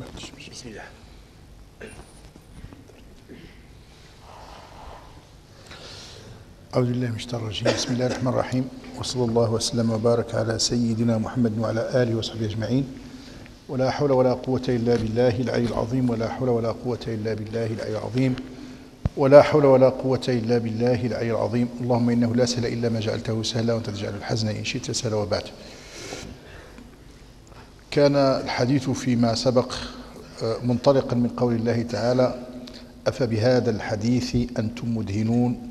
بسم الله. أعوذ بالله من الشيطان الرجيم. بسم الله الرحمن الرحيم. وصلى الله وسلم وبارك على سيدنا محمد وعلى آله وصحبه أجمعين. ولا حول ولا قوة إلا بالله العلي العظيم ولا حول ولا قوة إلا بالله العلي العظيم. ولا حول ولا قوة إلا بالله العلي العظيم. اللهم إنه لا سهل إلا ما جعلته سهلا وأنت تجعل الحزن إن شئت سهلا وبعد. كان الحديث فيما سبق منطلقا من قول الله تعالى أفبهذا الحديث أنتم مدهنون؟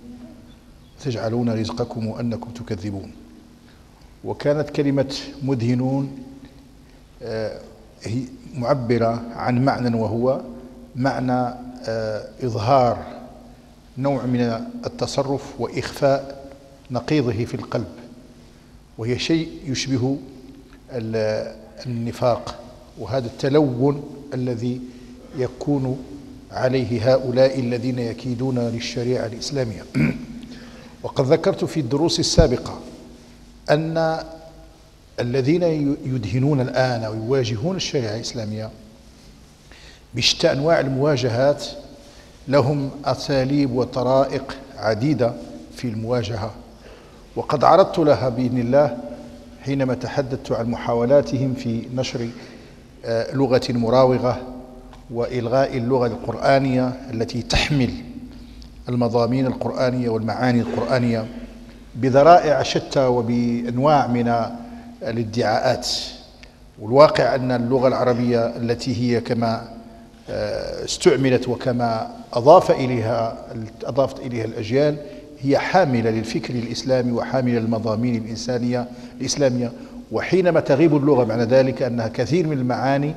تجعلون رزقكم وأنكم تكذبون. وكانت كلمة مدهنون آه، هي معبرة عن معنى وهو معنى آه، إظهار نوع من التصرف وإخفاء نقيضه في القلب وهي شيء يشبه النفاق. وهذا التلون الذي يكون عليه هؤلاء الذين يكيدون للشريعة الإسلامية. وقد ذكرت في الدروس السابقة أن الذين يدهنون الآن ويواجهون الشريعة الإسلامية بشتى أنواع المواجهات لهم أساليب وطرائق عديدة في المواجهة. وقد عرضت لها بإذن الله حينما تحدثت عن محاولاتهم في نشر لغة مراوغة وإلغاء اللغة القرآنية التي تحمل المضامين القرآنية والمعاني القرآنية بذرائع شتى وبأنواع من الادعاءات. والواقع أن اللغة العربية التي هي كما آه، استعملت وكما أضاف إليها أضافت إليها الأجيال هي حاملة للفكر الإسلامي وحاملة للمضامين الإنسانية الإسلامية. وحينما تغيب اللغة معنى ذلك أنها كثير من المعاني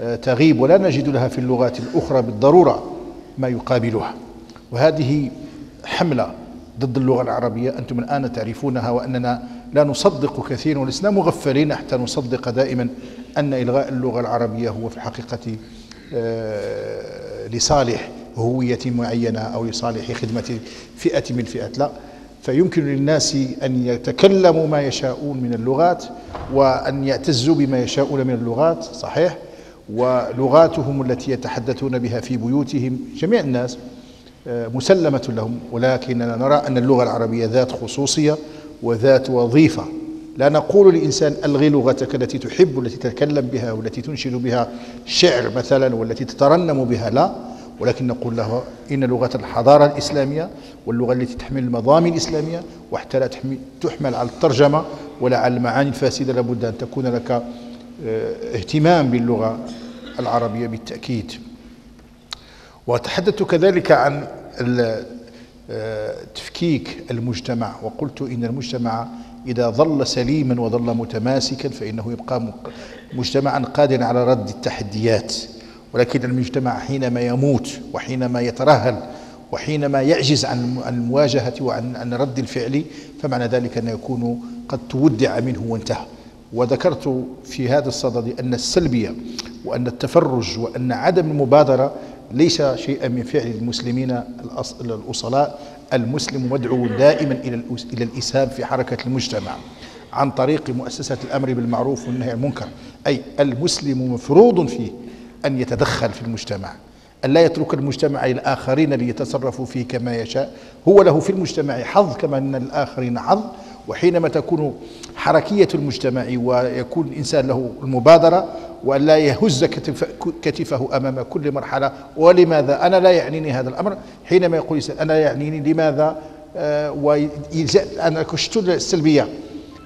آه، تغيب ولا نجد لها في اللغات الأخرى بالضرورة ما يقابلها. وهذه حملة ضد اللغة العربية أنتم الآن تعرفونها وأننا لا نصدق كثيرا ولسنا مغفلين حتى نصدق دائما أن إلغاء اللغة العربية هو في الحقيقة آه، لصالح هوية معينة أو لصالح خدمة فئة من الفئات لا فيمكن للناس أن يتكلموا ما يشاءون من اللغات وأن يعتزوا بما يشاءون من اللغات صحيح؟ ولغاتهم التي يتحدثون بها في بيوتهم جميع الناس آه، مسلمة لهم. ولكننا نرى أن اللغة العربية ذات خصوصية وذات وظيفة. لا نقول لإنسان ألغي لغتك التي تحب والتي تتكلم بها والتي تنشد بها شعر مثلا والتي تترنم بها لا. ولكن نقول له إن لغة الحضارة الإسلامية واللغة التي تحمل المضامين الإسلامية وحتى لا تحمل على الترجمة ولا على المعاني الفاسدة لابد أن تكون لك آه، اهتمام باللغة العربية بالتأكيد. وتحدثت كذلك عن آه، تفكيك المجتمع. وقلت إن المجتمع إذا ظل سليما وظل متماسكا فإنه يبقى مجتمعا قادرا على رد التحديات. ولكن المجتمع حينما يموت وحينما يترهل وحينما يعجز عن المواجهة وعن عن رد الفعل فمعنى ذلك أن يكون قد تودع منه وانتهى. وذكرت في هذا الصدد أن السلبية وأن التفرج وأن عدم المبادرة ليس شيئا من فعل المسلمين الأصلاء. المسلم مدعو دائما إلى الإسهام في حركة المجتمع عن طريق مؤسسة الأمر بالمعروف والنهي عن المنكر. أي المسلم مفروض فيه أن يتدخل في المجتمع أن لا يترك المجتمع للآخرين ليتصرفوا فيه كما يشاء. هو له في المجتمع حظ كما أن الآخرين حظ وحينما تكون حركية المجتمع ويكون الإنسان له المبادرة وأن لا يهز كتفه أمام كل مرحلة ولماذا؟ أنا لا يعنيني هذا الأمر. حينما يقول أنا يعنيني لماذا؟ آه أنا كشت السلبية.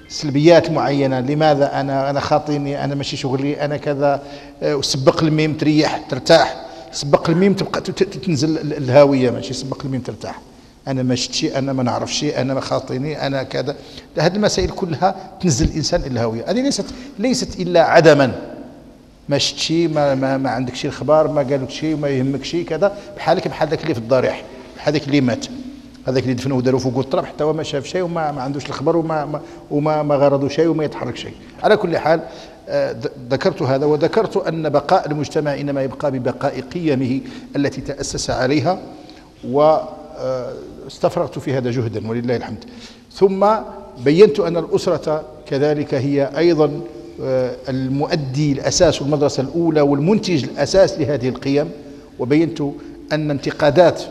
سلبيات معينة. لماذا أنا أنا خاطيني أنا ماشي شغلي أنا كذا آه، سبق الميم تريح ترتاح. سبق الميم تبقى تنزل الهاوية ماشي سبق الميم ترتاح. أنا ما شتي أنا ما نعرف شيء أنا ما خاطيني أنا كذا. هذه المسائل كلها تنزل الإنسان الهاوية. هذه ليست ليست إلا عدما. ما شتي ما, ما, ما عندك شي الخبار ما قالك شيء ما يهمك شيء كذا. بحالك بحال ذاك اللي في الضريح بحال ذاك اللي مات. هذاك اللي دفنوه داروا فوق التراب حتى هو ما شاف شيء وما ما عندوش الخبر وما ما وما ما غرضوا شيء وما يتحرك شيء. على كل حال آه، ذكرت هذا وذكرت أن بقاء المجتمع إنما يبقى ببقاء قيمه التي تأسس عليها واستفرغت في هذا جهدا ولله الحمد. ثم بينت أن الأسرة كذلك هي أيضا آه، المؤدي الأساس والمدرسة الأولى والمنتج الأساس لهذه القيم. وبينت أن انتقادات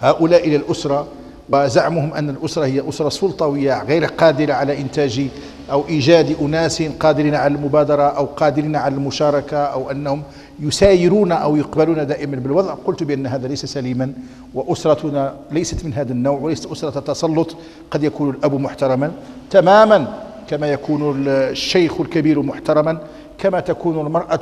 هؤلاء إلى الأسرة وزعمهم أن الأسرة هي أسرة سلطوية غير قادرة على إنتاج أو إيجاد أناس قادرين على المبادرة أو قادرين على المشاركة أو أنهم يسايرون أو يقبلون دائما بالوضع. قلت بأن هذا ليس سليما وأسرتنا ليست من هذا النوع وليست أسرة تسلط قد يكون الأب محترما. تماما كما يكون الشيخ الكبير محترما كما تكون المرأة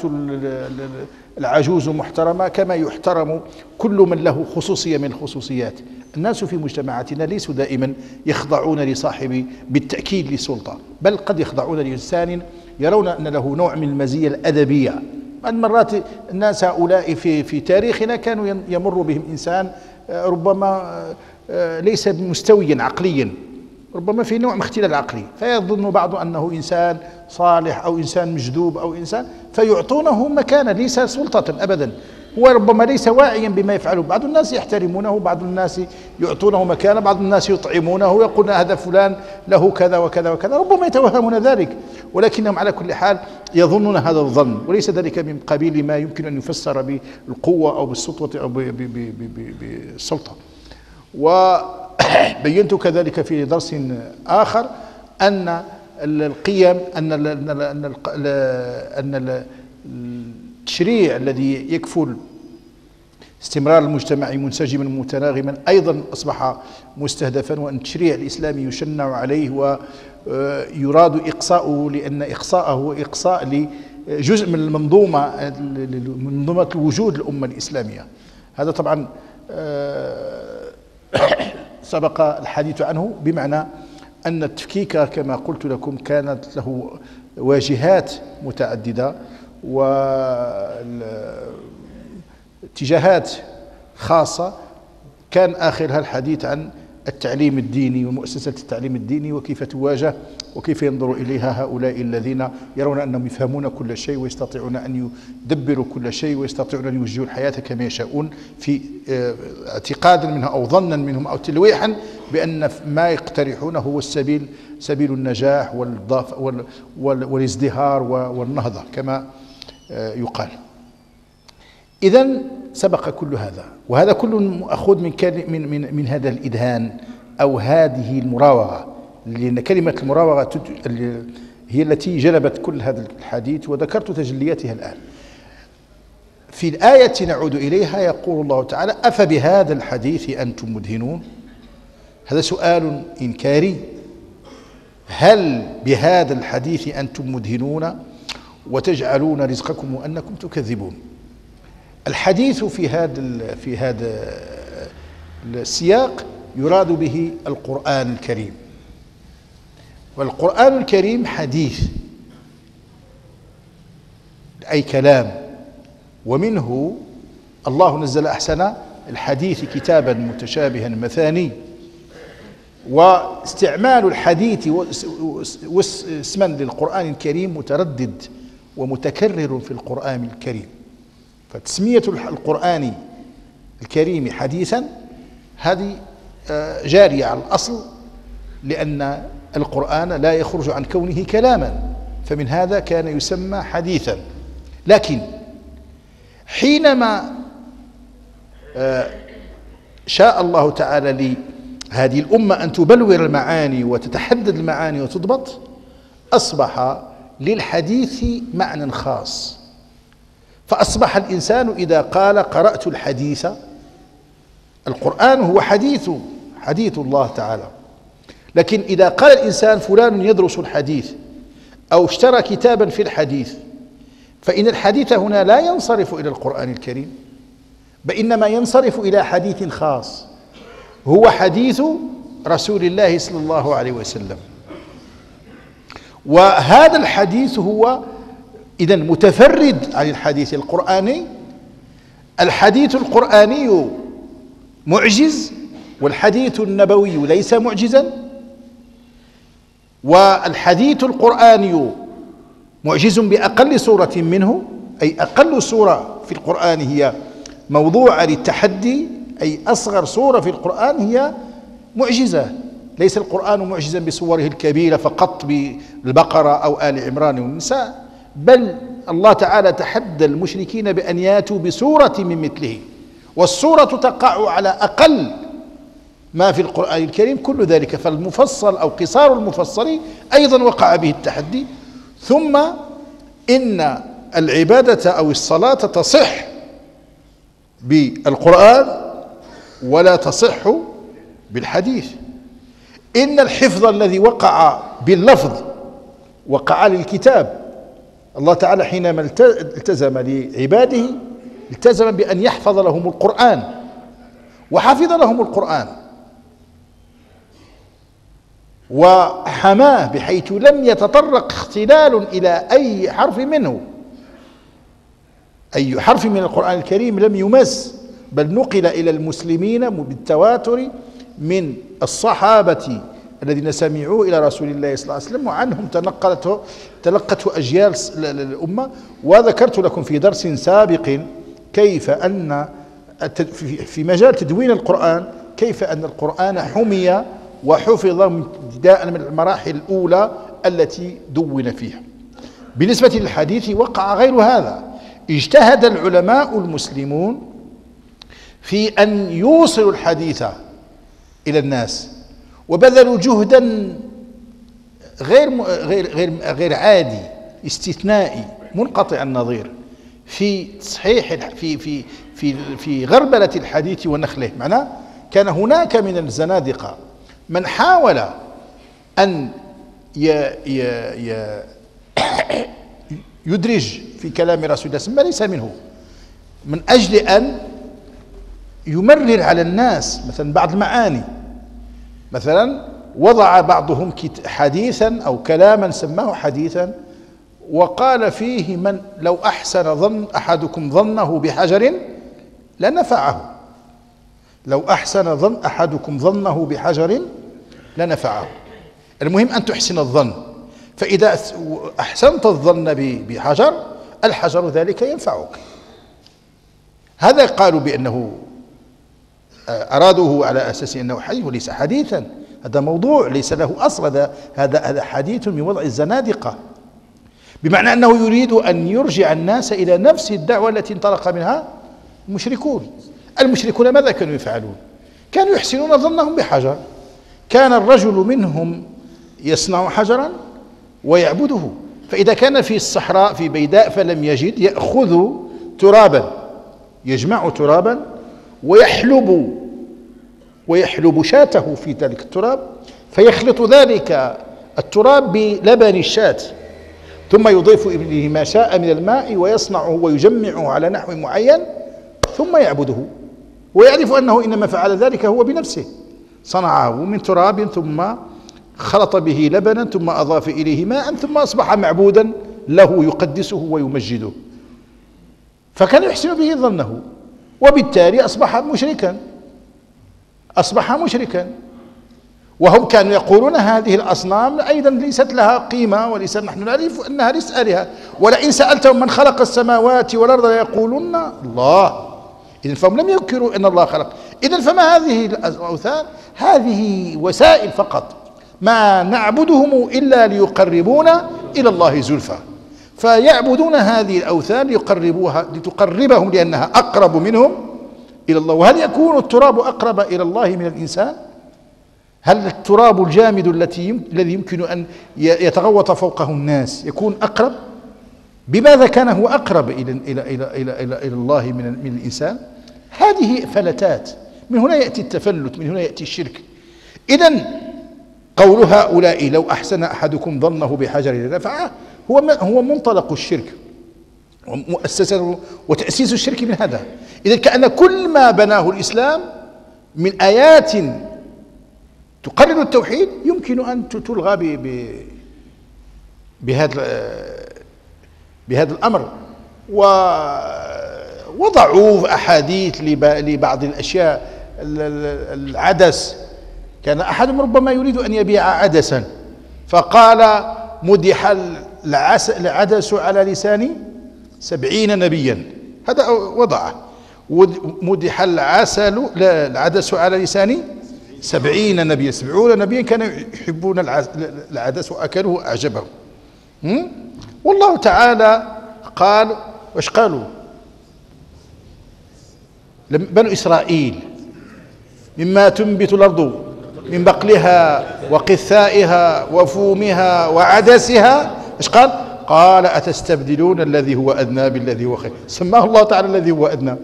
العجوز محترمة كما يحترم كل من له خصوصية من الخصوصيات الناس في مجتمعاتنا ليسوا دائما يخضعون لصاحب بالتأكيد لسلطة بل قد يخضعون لإنسان يرون أن له نوع من المزية الأدبية. المرات الناس هؤلاء في في تاريخنا كانوا يمر بهم إنسان آه، ربما آه، آه، ليس مستويا عقليا. ربما في نوع من اختلال عقلي فيظن بعض أنه إنسان صالح أو إنسان مجذوب أو إنسان فيعطونه مكانا ليس سلطة أبدا. هو ربما ليس واعيا بما يفعله. بعض الناس يحترمونه بعض الناس يعطونه مكانا بعض الناس يطعمونه ويقولون هذا فلان له كذا وكذا وكذا. ربما يتوهمون ذلك ولكنهم على كل حال يظنون هذا الظن وليس ذلك من قبيل ما يمكن أن يفسر بالقوة أو بالسلطة أو بالسلطة. وبينت كذلك في درس آخر أن القيم أن أن أن التشريع الذي يكفل استمرار المجتمع منسجما متناغما أيضا أصبح مستهدفا وأن التشريع الإسلامي يشنع عليه ويراد إقصاؤه لأن إقصاءه هو إقصاء لجزء من المنظومة منظومة الوجود الأمة الإسلامية. هذا طبعا آه، سبق الحديث عنه بمعنى أن التفكيك كما قلت لكم كانت له واجهات متعددة واتجاهات خاصة. كان آخرها الحديث عن التعليم الديني ومؤسسة التعليم الديني وكيف تواجه وكيف ينظر إليها هؤلاء الذين يرون أنهم يفهمون كل شيء ويستطيعون أن يدبروا كل شيء ويستطيعون أن يوجهوا الحياة كما يشاءون في آه، اعتقادا منهم أو ظنا منهم أو تلويحا بأن ما يقترحونه هو السبيل سبيل النجاح والازدهار والنهضة كما آه، يقال. إذا سبق كل هذا وهذا كله مأخوذ من من من من هذا الإدهان أو هذه المراوغة لأن كلمة المراوغة هي التي جلبت كل هذا الحديث وذكرت تجلياتها الآن. في الآية نعود إليها يقول الله تعالى أفبهذا الحديث أنتم مدهنون؟ هذا سؤال إنكاري. هل بهذا الحديث أنتم مدهنون؟ وتجعلون رزقكم وأنكم تكذبون. الحديث في هذا في هذا السياق يراد به القرآن الكريم. والقرآن الكريم حديث أي كلام. ومنه الله نزل أحسن الحديث كتابا متشابها مثاني. واستعمال الحديث اسما للقرآن الكريم متردد ومتكرر في القرآن الكريم. فتسمية القرآن الكريم حديثا هذه آه، جارية على الأصل لأن القرآن لا يخرج عن كونه كلاما فمن هذا كان يسمى حديثا. لكن حينما آه، شاء الله تعالى لهذه الأمة أن تبلور المعاني وتتحدد المعاني وتضبط أصبح للحديث معنى خاص. فأصبح الإنسان إذا قال قرأت الحديث القرآن هو حديث حديث الله تعالى. لكن إذا قال الإنسان فلان يدرس الحديث أو اشترى كتابا في الحديث فإن الحديث هنا لا ينصرف إلى القرآن الكريم بإنما ينصرف إلى حديث خاص هو حديث رسول الله صلى الله عليه وسلم. وهذا الحديث هو إذا متفرد عن الحديث القرآني. الحديث القرآني معجز والحديث النبوي ليس معجزا. والحديث القرآني معجز بأقل صورة منه أي أقل صورة في القرآن هي موضوع للتحدي أي أصغر صورة في القرآن هي معجزة. ليس القرآن معجزا بصوره الكبيرة فقط بالبقرة أو آل عمران والنساء. بل الله تعالى تحدى المشركين بأن ياتوا بسورة من مثله. والسورة تقع على أقل ما في القرآن الكريم كل ذلك فالمفصل أو قصار المفصل أيضا وقع به التحدي. ثم إن العبادة أو الصلاة تصح بالقرآن ولا تصح بالحديث. إن الحفظ الذي وقع باللفظ وقع للكتاب الله تعالى حينما التزم لعباده التزم بأن يحفظ لهم القرآن وحفظ لهم القرآن. وحماه بحيث لم يتطرق اختلال إلى أي حرف منه. أي حرف من القرآن الكريم لم يمس بل نقل إلى المسلمين بالتواتر من الصحابة الذين سمعوا إلى رسول الله صلى الله عليه وسلم وعنهم تنقلته تلقته أجيال الأمة. وذكرت لكم في درس سابق كيف أن في مجال تدوين القرآن كيف أن القرآن حمي وحفظ ابتداء من المراحل الأولى التي دون فيها. بالنسبة للحديث وقع غير هذا. اجتهد العلماء المسلمون في أن يوصلوا الحديث إلى الناس. وبذلوا جهدا غير غير غير غير عادي استثنائي منقطع النظير في تصحيح في في في في غربلة الحديث ونخله. معناه كان هناك من الزنادقة من حاول أن ي ي ي يدرج في كلام رسول الله وسلم ليس منه. من أجل أن يمرر على الناس مثلا بعض المعاني مثلا وضع بعضهم حديثا أو كلاما سماه حديثا وقال فيه من لو أحسن ظن أحدكم ظنه بحجر لنفعه. لو أحسن ظن أحدكم ظنه بحجر لنفعه. المهم أن تحسن الظن. فإذا أحسنت الظن بحجر الحجر ذلك ينفعك. هذا قالوا بأنه أرادوه على أساس أنه حديث وليس حديثا. هذا موضوع ليس له أصل. هذا هذا هذا حديث من وضع الزنادقة. بمعنى أنه يريد أن يرجع الناس إلى نفس الدعوة التي انطلق منها المشركون. المشركون ماذا كانوا يفعلون؟ كانوا يحسنون ظنهم بحجر. كان الرجل منهم يصنع حجرا ويعبده. فإذا كان في الصحراء في بيداء فلم يجد يأخذ ترابا يجمع ترابا ويحلب ويحلب شاته في ذلك التراب فيخلط ذلك التراب بلبن الشاة. ثم يضيف إليه ما شاء من الماء ويصنعه ويجمعه على نحو معين ثم يعبده. ويعرف أنه إنما فعل ذلك هو بنفسه. صنعه من تراب ثم خلط به لبنا ثم أضاف إليه ماء ثم أصبح معبودا له يقدسه ويمجده. فكان يحسن به ظنه. وبالتالي أصبح مشركا. أصبح مشركا. وهم كانوا يقولون هذه الأصنام أيضا ليست لها قيمة وليس نحن نعرف أنها ليس آلهة. ولئن سألتهم من خلق السماوات والأرض ليقولون الله إذا فهم لم ينكروا أن الله خلق. إذا فما هذه الأوثان؟ هذه وسائل فقط ما نعبدهم إلا ليقربونا إلى الله زلفى. فيعبدون هذه الأوثان ليقربوها لتقربهم لأنها أقرب منهم إلى الله. وهل يكون التراب أقرب إلى الله من الإنسان؟ هل التراب الجامد التي الذي يمكن أن يتغوط فوقه الناس يكون أقرب؟ بماذا كان هو أقرب إلى إلى إلى إلى إلى, إلى الله من من الإنسان؟ هذه فلتات. من هنا يأتي التفلت من هنا يأتي الشرك. إذا قول هؤلاء لو أحسن أحدكم ظنه بحجر لنفعه هو هو منطلق الشرك مؤسسة وتأسيس الشرك من هذا. إذا كأن كل ما بناه الإسلام من آيات تقرر التوحيد يمكن أن تلغى بهذا بهذا الأمر. ووضعوا أحاديث لبعض الأشياء. العدس. كان أحدهم ربما يريد أن يبيع عدسا. فقال مدح العدس على لسان سبعين نبيا. هذا وضعه مدح العسل العدس على لسان سبعين نبيا. سبعون نبيا كانوا يحبون العدس وأكلوه أعجبهم والله تعالى قال واش قالوا؟ بنو إسرائيل مما تنبت الأرض من بقلها وقثائها وفومها وعدسها إيش قال؟ قال أتستبدلون الذي هو أدنى بالذي هو خير. سماه الله تعالى الذي هو أدنى.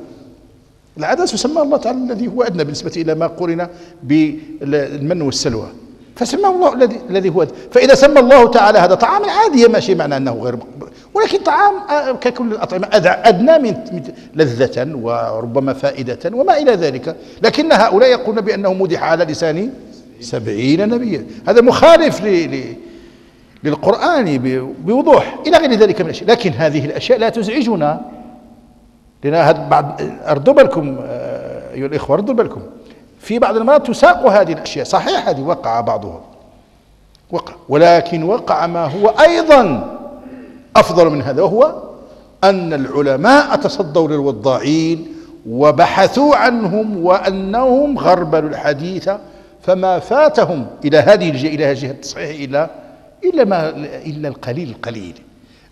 العدس سماه الله تعالى الذي هو أدنى بالنسبة إلى ما قرن بالمن والسلوى. فسماه الله الذي الذي هو فإذا سمى الله تعالى هذا طعاما عاديا ماشي معنى أنه غير ولكن طعام آه، ككل الأطعمة أدنى من لذة وربما فائدة وما إلى ذلك. لكن هؤلاء يقولون بأنه مدح على لسان سبعين نبيا. هذا مخالف للقرآن بوضوح إلى غير ذلك من الأشياء. لكن هذه الأشياء لا تزعجنا. لأن بعد أردوا بالكم آه، أيها الإخوة أردوا بالكم. في بعض المرات تساق هذه الأشياء. صحيح هذه وقع بعضها. وقع. ولكن وقع ما هو أيضا أفضل من هذا وهو أن العلماء تصدوا للوضاعين وبحثوا عنهم وأنهم غربلوا الحديث. فما فاتهم إلى هذه إلى هذه التصحيح إلا إلا ما إلا القليل القليل.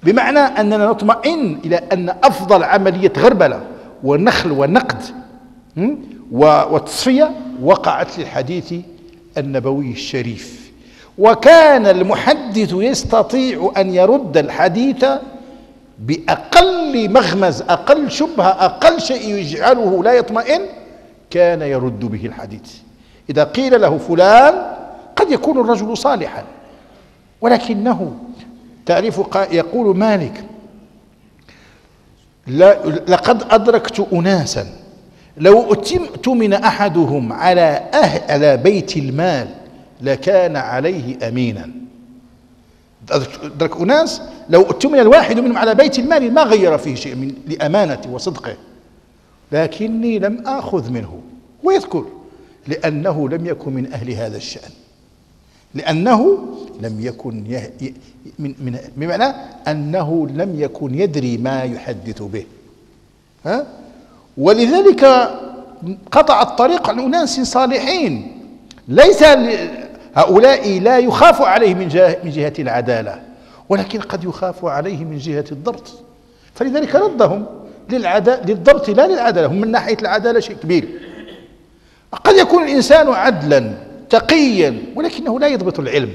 بمعنى أننا نطمئن إلى أن أفضل عملية غربلة ونخل ونقد وتصفية وقعت للحديث النبوي الشريف. وكان المحدث يستطيع أن يرد الحديث بأقل مغمز أقل شبهة أقل شيء يجعله لا يطمئن كان يرد به الحديث. إذا قيل له فلان قد يكون الرجل صالحا. ولكنه تعرف يقول مالك لقد أدركت أناسا لو أتمن أحدهم على أهل بيت المال لكان عليه أمينا. أدرك أناس لو أتمن الواحد منهم على بيت المال ما غير فيه شيء من لأمانته وصدقه. لكني لم آخذ منه ويذكر لأنه لم يكن من أهل هذا الشأن. لأنه لم يكن يه من من بمعنى أنه لم يكن يدري ما يحدث به. ها؟ ولذلك قطع الطريق عن أناس صالحين. ليس هؤلاء لا يخاف عليه من من جهة العدالة ولكن قد يخاف عليه من جهة الضبط. فلذلك ردهم للضبط لا للعدالة هم من ناحية العدالة شيء كبير. قد يكون الإنسان عدلا تقيا ولكنه لا يضبط العلم.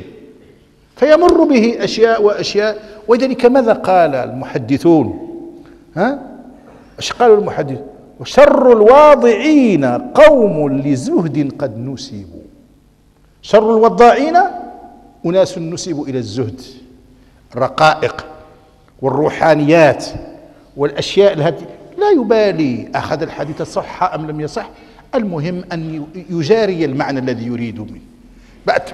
فيمر به أشياء وأشياء. ولذلك ماذا قال المحدثون؟ ها؟ إيش قالوا المحدث؟ وشر الواضعين قوم لزهد قد نسبوا شر الوضاعين أناس نسبوا إلى الزهد. الرقائق والروحانيات والأشياء التي لا يبالي أخذ الحديث صح أم لم يصح. المهم أن يجاري المعنى الذي يريد منه.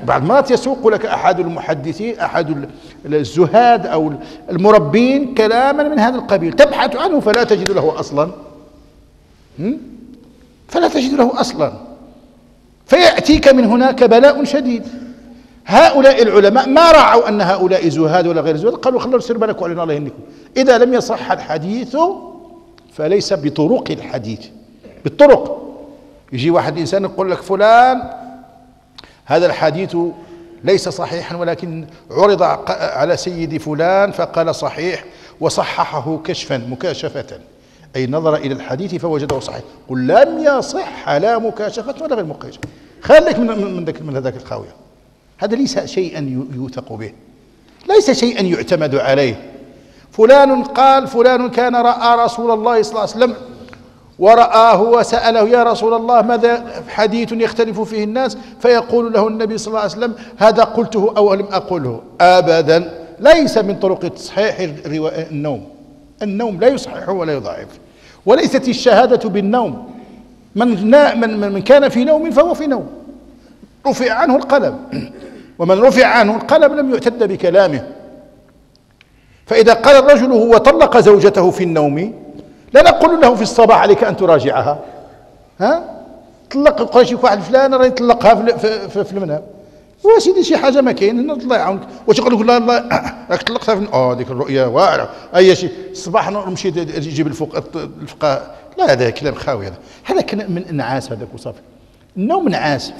بعد ما يسوق لك أحد المحدثين أحد الزهاد أو المربين كلاما من هذا القبيل. تبحث عنه فلا تجد له أصلا. فلا تجد له أصلا. فيأتيك من هناك بلاء شديد. هؤلاء العلماء ما رعوا أن هؤلاء زهاد ولا غير زهاد قالوا خلوا سير بالك وعلينا الله يهنيكم إذا لم يصح الحديث فليس بطرق الحديث بالطرق. يجي واحد إنسان يقول لك فلان هذا الحديث ليس صحيحا ولكن عرض على سيدي فلان فقال صحيح وصححه كشفا مكاشفة. أي نظر إلى الحديث فوجده صحيح. قل لم يصح لا مكاشفة ولا غير مكاشفة. خليك من من من هذاك الخاوية. هذا ليس شيئا يوثق به. ليس شيئا يعتمد عليه. فلان قال فلان كان رأى رسول الله صلى الله عليه وسلم ورآه وسأله يا رسول الله ماذا حديث يختلف فيه الناس؟ فيقول له النبي صلى الله عليه وسلم هذا قلته أو لم أقله. أبدا. ليس من طرق تصحيح النوم. النوم لا يصحح ولا يضعف. وليست الشهادة بالنوم. من, من, من كان في نوم فهو في نوم. رفع عنه القلم. ومن رفع عنه القلم لم يعتد بكلامه. فإذا قال الرجل هو طلق زوجته في النوم لا نقول له في الصباح عليك أن تراجعها. ها؟ طلق قال واحد فلان راه يطلقها في, في, في المنام. وسيدي شي حاجة ما كاين الله يعاونك. واش يقول لك لا لا راك طلقتها في آه ديك الرؤيه واعرة. أي شيء الصباح نمشي نجيب الفوق الفقهاء لا هذا كلام خاوي هذا. هذا كلام من إنعاس هذاك وصافي. النوم نعاس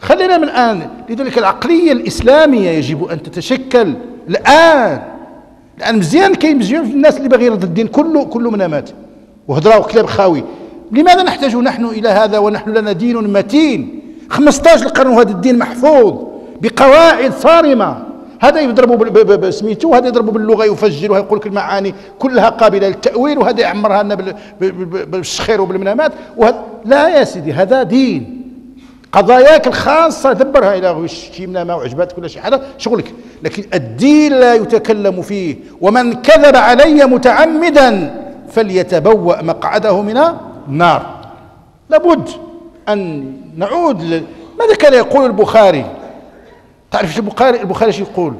خلينا من الآن. لذلك العقلية الإسلامية يجب أن تتشكل. الآن. لأن مزيان كاين مزيان في الناس اللي باغي يرد الدين كله كله منا مات وهضراو كلاب خاوي. لماذا نحتاج نحن إلى هذا ونحن لنا دين متين؟ 15 القرن وهذا الدين محفوظ بقواعد صارمة. هذا يضربوا بسميتو وهذا يضربوا باللغة يفجر ويقول لك المعاني كلها قابلة للتأويل وهذا يعمرها لنا بالشخير وبالمنامات. وهذا لا يا سيدي هذا دين. قضاياك الخاصة دبرها إلى شي منامة وعجباتك ولا شي حاجة؟ شغلك. لكن الدين لا يتكلم فيه. ومن كذب علي متعمدا فليتبوأ مقعده من النار. لابد أن نعود ل... ماذا كان يقول البخاري؟ تعرف البخاري؟ البخاري شو يقول؟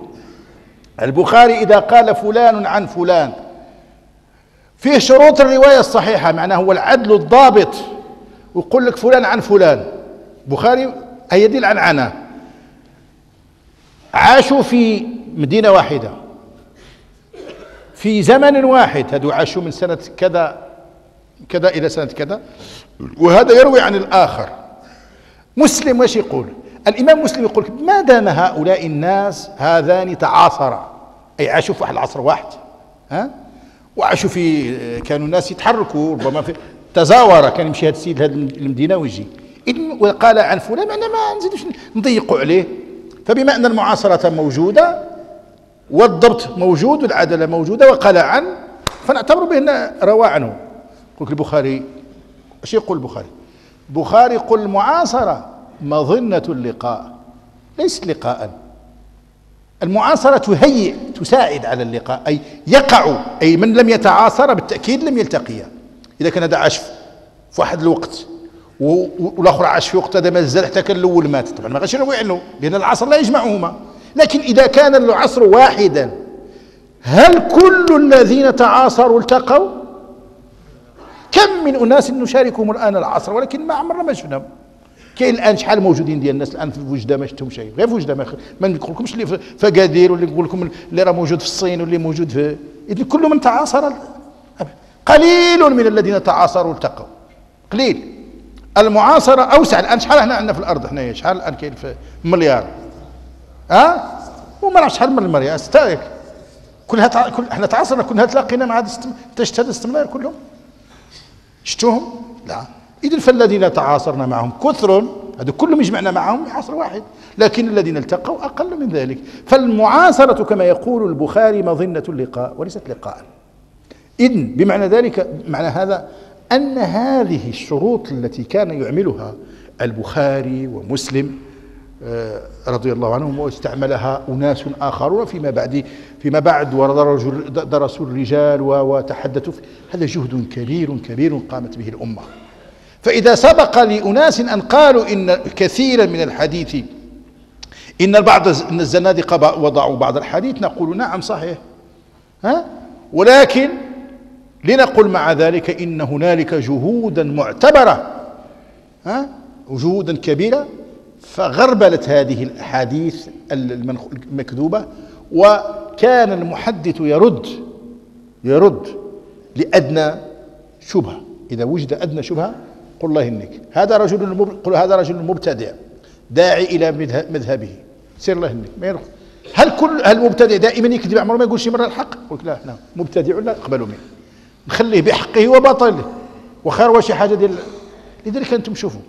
البخاري إذا قال فلان عن فلان. فيه شروط الرواية الصحيحة معناه هو العدل الضابط. ويقول لك فلان عن فلان. بخاري هي دي العنعنة عاشوا في مدينة واحدة. في زمن واحد هذو عاشوا من سنة كذا كذا إلى سنة كذا. وهذا يروي عن الآخر. مسلم وش يقول؟ الإمام مسلم يقول ما دام هؤلاء الناس هذان تعاصرا؟ أي عاشوا في واحد العصر واحد ها؟ وعاشوا في كانوا الناس يتحركوا ربما في تزاور كان يمشي هذا السيد هذه المدينة ويجي. وقال عن فلان أنا ما نزيدوش نضيقوا عليه. فبما أن المعاصرة موجودة والضبط موجود والعدالة موجودة وقال عن فنعتبر بأن روى عنه. قلت البخاري إيش يقول البخاري؟ البخاري يقول المعاصرة مظنة اللقاء ليست لقاء. المعاصرة تهيئ تساعد على اللقاء أي يقع أي من لم يتعاصر بالتأكيد لم يلتقيا. إذا كان هذا عاش في واحد الوقت. والآخر عاش في وقت هذا مازال حتى كان الأول مات. طبعا ما غاديش يروي عنه لأن العصر لا يجمعهما. لكن إذا كان العصر واحدا هل كل الذين تعاصروا التقوا؟ كم من أناس نشاركهم الآن العصر؟ ولكن ما عمرنا ما شفناهم كاين الآن شحال موجودين ديال الناس الآن في وجدة ما شفتهم شيء. غير في وجدة ما, ما نقول لكمش اللي في اكادير ولا نقول لكم اللي راه موجود في الصين واللي موجود في كل من تعاصر قليل من الذين تعاصروا التقوا. قليل. المعاصرة أوسع. الآن شحال إحنا عندنا في الأرض إحنا شحال؟ الآن كاين في مليار. أه؟ وما نعرف شحال من المليار أستاذك. كلها تع... كل إحنا تعاصرنا كلها تلاقينا مع هذا استم... تشتهد استمرار كلهم. شفتوهم؟ لا. إذا فالذين تعاصرنا معهم كثر هذا كلهم يجمعنا معهم عصر واحد. لكن الذين التقوا أقل من ذلك. فالمعاصرة كما يقول البخاري مظنة اللقاء وليست لقاء. إذن بمعنى ذلك معنى هذا أن هذه الشروط التي كان يعملها البخاري ومسلم آه، رضي الله عنهم واستعملها أناس آخرون فيما بعد فيما بعد ودرسوا الرجال وتحدثوا هذا جهد كبير كبير قامت به الأمة. فإذا سبق لأناس أن قالوا إن كثيرا من الحديث إن البعض إن الزنادقة وضعوا بعض الحديث نقول نعم صحيح. ها؟ ولكن لنقل مع ذلك إن هنالك جهودا معتبرة ها؟ جهودا كبيرة فغربلت هذه الأحاديث المكذوبة وكان المحدث يرد يرد لأدنى شبهة. إذا وجد أدنى شبهة قل الله إنك. هذا رجل قل هذا رجل مبتدع داعي إلى مذهبه. سير الله إنك. ما هل كل هل المبتدع دائما يكذب عمره ما يقول شي مرة الحق؟ قلت لا نعم. مبتدع لا اقبلوا منه. نخليه بحقه وباطله. وخير وشي حاجة ديال لذلك أنتم شوفوا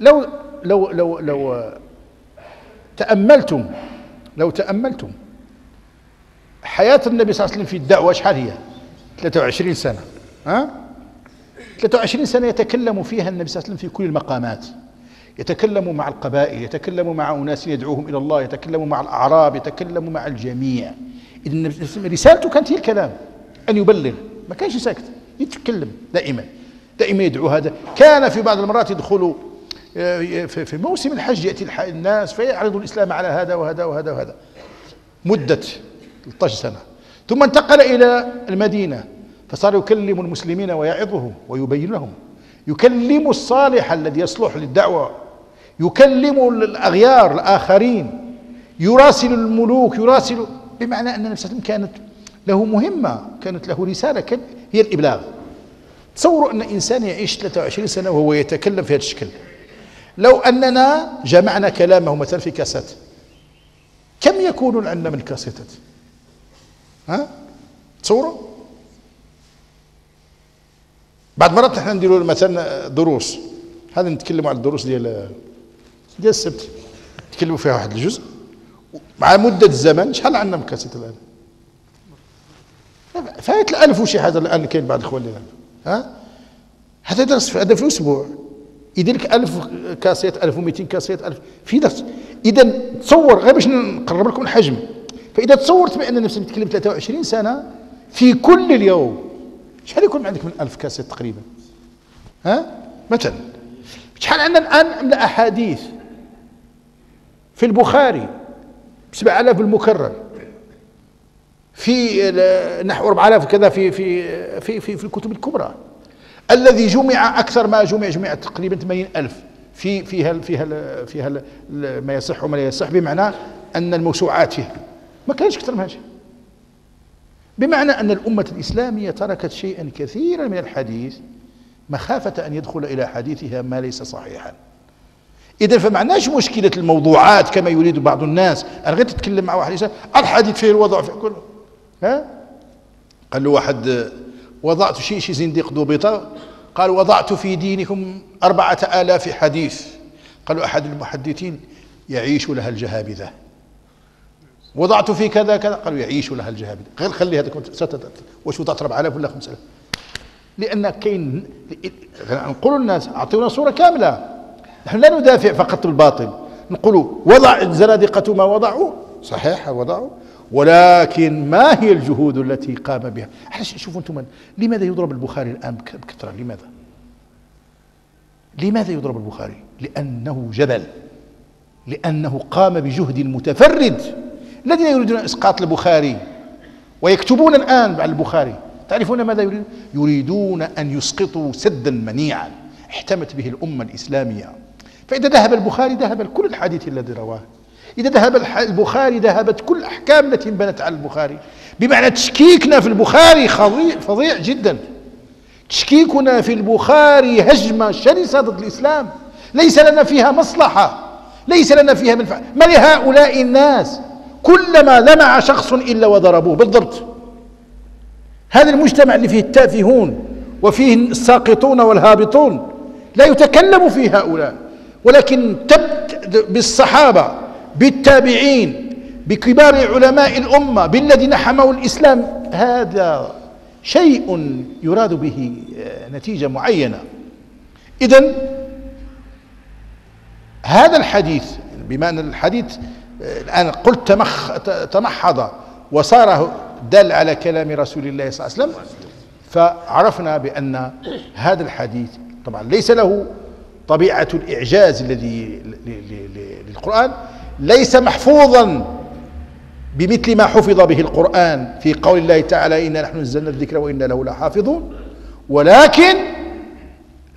لو لو لو لو تأملتم لو تأملتم حياة النبي صلى الله عليه وسلم في الدعوة شحال هي؟ 23 سنة ها؟ 23 سنة يتكلم فيها النبي صلى الله عليه وسلم في كل المقامات. يتكلم مع القبائل يتكلم مع أناس يدعوهم إلى الله يتكلم مع الأعراب يتكلم مع الجميع. إذن رسالته كانت هي الكلام أن يبلغ. ما كانش ساكت يتكلم دائما. دائما يدعو هذا. كان في بعض المرات يدخل آه، في موسم الحج يأتي الناس فيعرض الإسلام على هذا وهذا وهذا وهذا. مدة 13 سنة. ثم انتقل إلى المدينة فصار يكلم المسلمين ويعظهم ويبين لهم. يكلم الصالح الذي يصلح للدعوة. يكلم الأغيار الآخرين. يراسل الملوك يراسل بمعنى أن النبي كانت له مهمة كانت له رسالة هي الإبلاغ. تصوروا أن إنسان يعيش 23 سنة وهو يتكلم في هذا الشكل. لو أننا جمعنا كلامه مثلا في كاسات كم يكون عندنا من الكاسيتات ها؟ تصوروا؟ بعد مرات نحن نديروا مثلا دروس. هذا نتكلموا على الدروس ديال ديال السبت. نتكلموا فيها واحد الجزء. مع مدة زمن شحال عندنا من كاسيت الآن؟ فايت الألف وشي حاجة الآن كاين بعض الإخوان اللي ها؟ هذا درس هذا في الأسبوع يدير لك 1000 كاسيت 1200 كاسيت 1000 في درس. اذا تصور غير باش نقرب لكم الحجم. فإذا تصورت بأن نفسك نتكلم 23 سنة في كل اليوم شحال يكون عندك من 1000 كاسيت تقريبا؟ ها؟ مثلا. شحال عندنا الآن من أحاديث؟ في البخاري ب 7000 المكرر في نحو 4000 كذا في في في في, في الكتب الكبرى. الذي جمع أكثر ما جمع جمع تقريبا 80 ألف في فيها فيها فيها ما يصح وما لا يصح بمعنى أن الموسوعات فيها ما كانش أكثر من هذا بمعنى أن الأمة الإسلامية تركت شيئا كثيرا من الحديث مخافة أن يدخل إلى حديثها ما ليس صحيحا. إذا فمعناش مشكلة الموضوعات كما يريد بعض الناس. أنا غير تتكلم مع واحد الحديث فيه الوضع في كله. ها؟ قال له واحد وضعت شيء شي زنديق دوبيطة. قال وضعت في دينكم أربعة آلاف حديث. قالوا أحد المحدثين يعيش لها الجهابذة. وضعت في كذا كذا. قالوا يعيش لها الجهابذة. غير خلي هذا واش وضعت 4000 ولا 5000 لأن كاين نقول الناس أعطونا صورة كاملة. نحن لا ندافع فقط بالباطل نقول وضع الزنادقة ما وضعوا. صحيح وضعوا. ولكن ما هي الجهود التي قام بها؟ شوفوا أنتم لماذا يضرب البخاري الآن بكثرة؟ لماذا؟ لماذا يضرب البخاري؟ لأنه جبل. لأنه قام بجهد متفرد. الذين يريدون إسقاط البخاري ويكتبون الآن على البخاري تعرفون ماذا يريدون يريدون أن يسقطوا سدا منيعا. احتمت به الأمة الإسلامية. فإذا ذهب البخاري ذهب كل الحديث الذي رواه. إذا ذهب البخاري ذهبت كل الأحكام التي انبنت على البخاري. بمعنى تشكيكنا في البخاري فظيع جدا. تشكيكنا في البخاري هجمة شرسة ضد الإسلام. ليس لنا فيها مصلحة. ليس لنا فيها منفعة ما لهؤلاء الناس؟ كلما لمع شخص إلا وضربوه. بالضبط. هذا المجتمع اللي فيه التافهون وفيه الساقطون والهابطون لا يتكلم في هؤلاء. ولكن تبت بالصحابة بالتابعين بكبار علماء الأمة بالذين حموا الإسلام. هذا شيء يراد به آه، نتيجة معينة. إذا هذا الحديث بما أن الحديث آه، الآن قلت تمخ تمحض وصار دل على كلام رسول الله صلى الله عليه وسلم فعرفنا بأن هذا الحديث طبعا ليس له طبيعة الإعجاز الذي للقرآن ليس محفوظا بمثل ما حفظ به القرآن في قول الله تعالى إنا نحن نزلنا الذكر وإنا له لحافظون. ولكن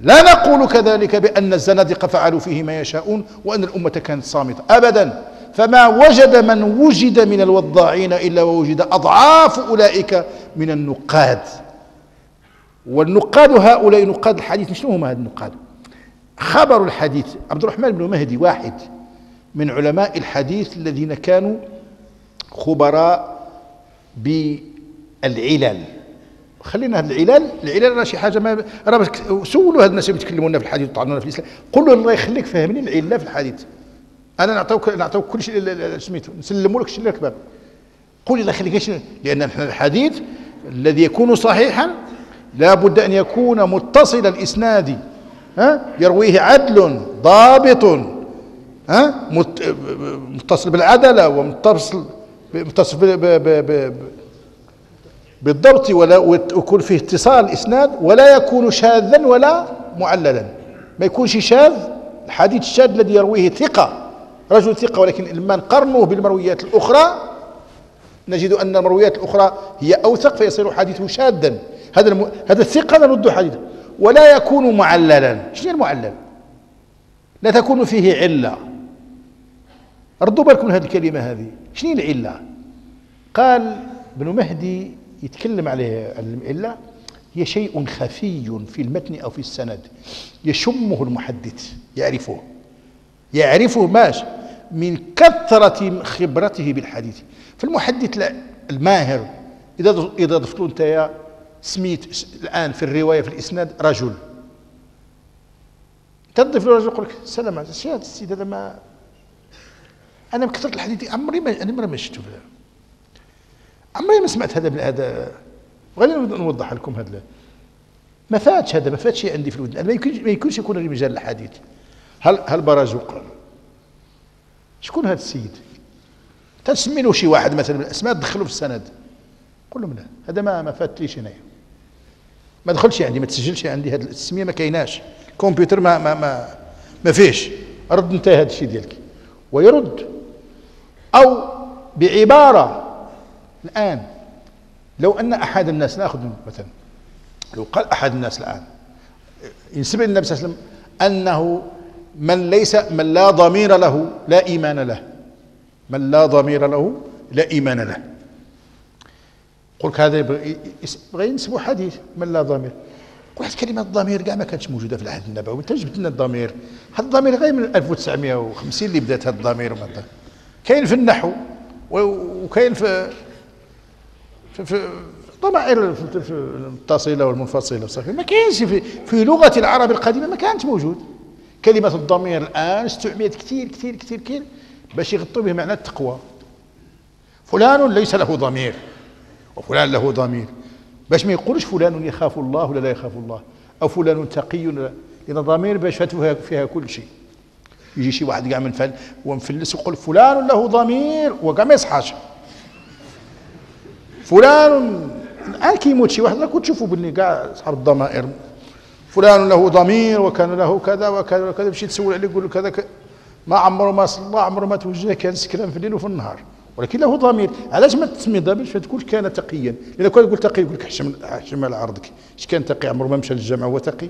لا نقول كذلك بأن الزنادقة فعلوا فيه ما يشاءون وأن الأمة كانت صامتة أبدا. فما وجد من وجد من الوضاعين إلا ووجد أضعاف أولئك من النقاد. والنقاد هؤلاء نقاد الحديث شنو هم هذا النقاد؟ خبر الحديث عبد الرحمن بن مهدي واحد. من علماء الحديث الذين كانوا خبراء بالعلل. خلينا هذه العلل العلل راه شي حاجة ما راه سولوا هاد الناس اللي يتكلمون في الحديث وطعنونا في الإسلام. قول له الله يخليك فهمني العلة في الحديث. أنا نعطوك نعطوك كل شيء سميتو نسلموا لك الشيء الكباب. قول الله يخليك لأن الحديث الذي يكون صحيحا لا بد أن يكون متصل الإسناد ها؟ يرويه عدل ضابط. ها؟ متصل بالعدلة ومتصل متصل بالضبط ولا ويكون فيه اتصال إسناد ولا يكون شاذا ولا معللا. ما يكونش شاذ الحديث الشاذ الذي يرويه ثقة رجل ثقة ولكن لما نقارنه بالمرويات الأخرى نجد أن المرويات الأخرى هي أوثق فيصير حديثه شاذا. هذا الم... هذا الثقة نرد حديثه. ولا يكون معللا. شنو المعلل؟ لا تكون فيه علة. ردوا بالكم هذه الكلمة هذه. شنو العلة؟ قال ابن مهدي يتكلم عليه العلة هي شيء خفي في المتن أو في السند. يشمه المحدث يعرفه. يعرفه ماش؟ من كثرة خبرته بالحديث. فالمحدث الماهر إذا إذا ضفت له أنت سميت الآن في الرواية في الإسناد رجل. تضيف له رجل يقول لك السلام عليكم هذا السيد هذا ما أنا بكثرة الحديث عمري ما عمري ما شفته عمري ما سمعت هذا هذا غير نوضح لكم هذا. ما فاتش هذا ما فاتش شيء عندي في الودن ما يمكنش ما يكونش يكون رجال الحديث. هل هل برازوق شكون هذا السيد؟ تسمي له شي واحد مثلا من الأسماء تدخله في السند. قول لهم لا هذا. ما ما فاتليش هنايا ما دخلش عندي ما تسجلش عندي هذه التسمية ما كايناش. الكمبيوتر ما ما ما, ما فيش رد انت هذا الشيء ديالك. ويرد أو بعبارة. الآن لو أن أحد الناس نأخذ مثلا لو قال أحد الناس الآن ينسب النبي صلى الله عليه وسلم أنه من ليس من لا ضمير له لا إيمان له. من لا ضمير له لا إيمان له. قل هذا يبغي ينسبوا حديث من لا ضمير. قلت كلمة الضمير كاع ما كانتش موجودة في العهد النبوي. انت جبت لنا الضمير. هذا الضمير غير من 1950 اللي بدات هذا الضمير كاين في النحو وكاين في في, في الضمائر المتصلة والمنفصلة صحيح ما كاينش في, في لغة العرب القديمة ما كانت موجود. كلمة الضمير الآن استعملت كثير كثير كثير كثير باش يغطوا به معنى التقوى. فلان ليس له ضمير وفلان له ضمير. باش ما يقولش فلان يخاف الله ولا لا يخاف الله أو فلان تقي لأن ضمير باش فيها كل شيء. يجي شي واحد كاع من فل ومفلس ويقول فلان له ضمير. وكاع ما يصحاش فلان الان كيموت شي واحد راكم تشوفوا باللي كاع اصحاب الضمائر فلان له ضمير وكان له كذا وكذا وكذا مشي تسول عليه يقول له كذا ما عمره ما صلى عمره ما توجه كان سكران في الليل وفي النهار. ولكن له ضمير. علاش ما تسمي ضمير ما تقولش كان تقيا. لأن كون تقول تقي يقول لك حشم حشم على عرضك. اش كان تقي؟ عمره ما مشى للجامع هو تقي.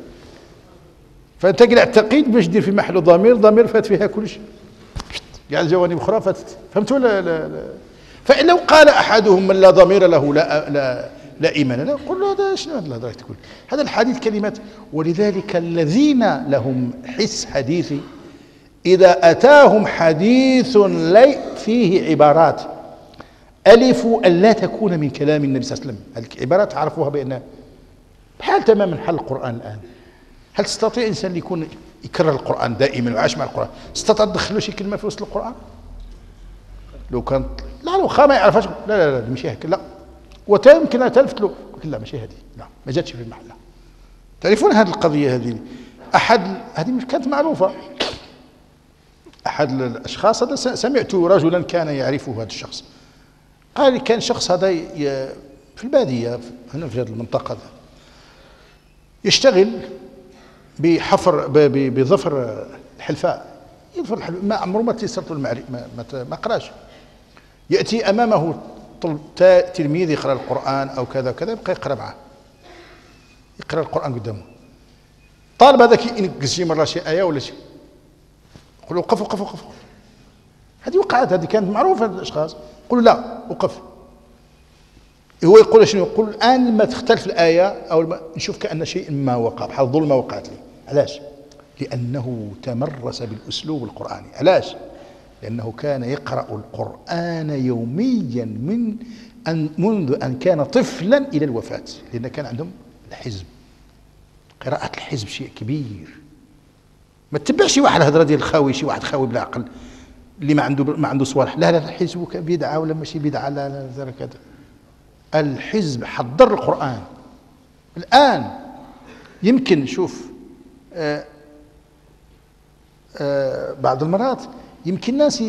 فأنت قلع تقيت باش دير في محله ضمير ضمير فات فيها كل شيء. كاع الجوانب أخرى فاتت فهمتوا لا لا لا؟ فإن لو قال أحدهم من لا ضمير له لا لا لا إيمان له قل له هذا شنو هذا الهضره تقول؟ هذا الحديث كلمات. ولذلك الذين لهم حس حديثي إذا أتاهم حديث لي فيه عبارات. ألفوا أن لا تكون من كلام النبي صلى الله عليه وسلم. العبارات عرفوها بأن؟ بحال تماما حل القرآن الآن. هل تستطيع إنسان يكون يكرر القرآن دائما وعاش مع القرآن؟ استطاع تدخل له شي كلمة في وسط القرآن؟ لو كان لا لو خا ما يعرفهاش لا لا لا ماشي هكا لا. ويمكن تلفت له لا ماشي هذه. لا ما جاتش في محلها تعرفون هذه القضية هذه؟ أحد هذه كانت معروفة. أحد الأشخاص هذا سمعت رجلا كان يعرفه هذا الشخص. قال لي كان شخص هذا في البادية هنا في هذه المنطقة ده يشتغل بحفر بظفر الحلفاء. يظفر الحلفاء. ما عمره ما تيسرت المعرفة ما, ما, قراش. يأتي أمامه تلميذ يقرأ القرآن أو كذا كذا يبقى يقرأ معه يقرأ القرآن قدامه. طالب هذاك ينقز شي مرة شي آية ولا شي؟ يقول وقف وقف وقف. هذه وقعت هذه كانت معروفة الأشخاص يقول لا وقف. هو يقول شنو؟ يقول الآن لما تختلف الآية أو نشوف كأن شيء ما وقع بحال ظلمة وقعت لي. علاش؟ لأنه تمرس بالأسلوب القرآني. علاش؟ لأنه كان يقرأ القرآن يوميا من أن منذ أن كان طفلا إلى الوفاة لأن كان عندهم الحزب. قراءة الحزب شيء كبير. ما تتبعش واحد الهضره ديال الخاوي شي واحد خاوي بلا عقل اللي ما عنده ما عنده صوالح. لا لا الحزب بدعة ولا ماشي بدعة؟ لا لا كذا الحزب حضر القرآن. الآن يمكن شوف بعض المرات يمكن الناس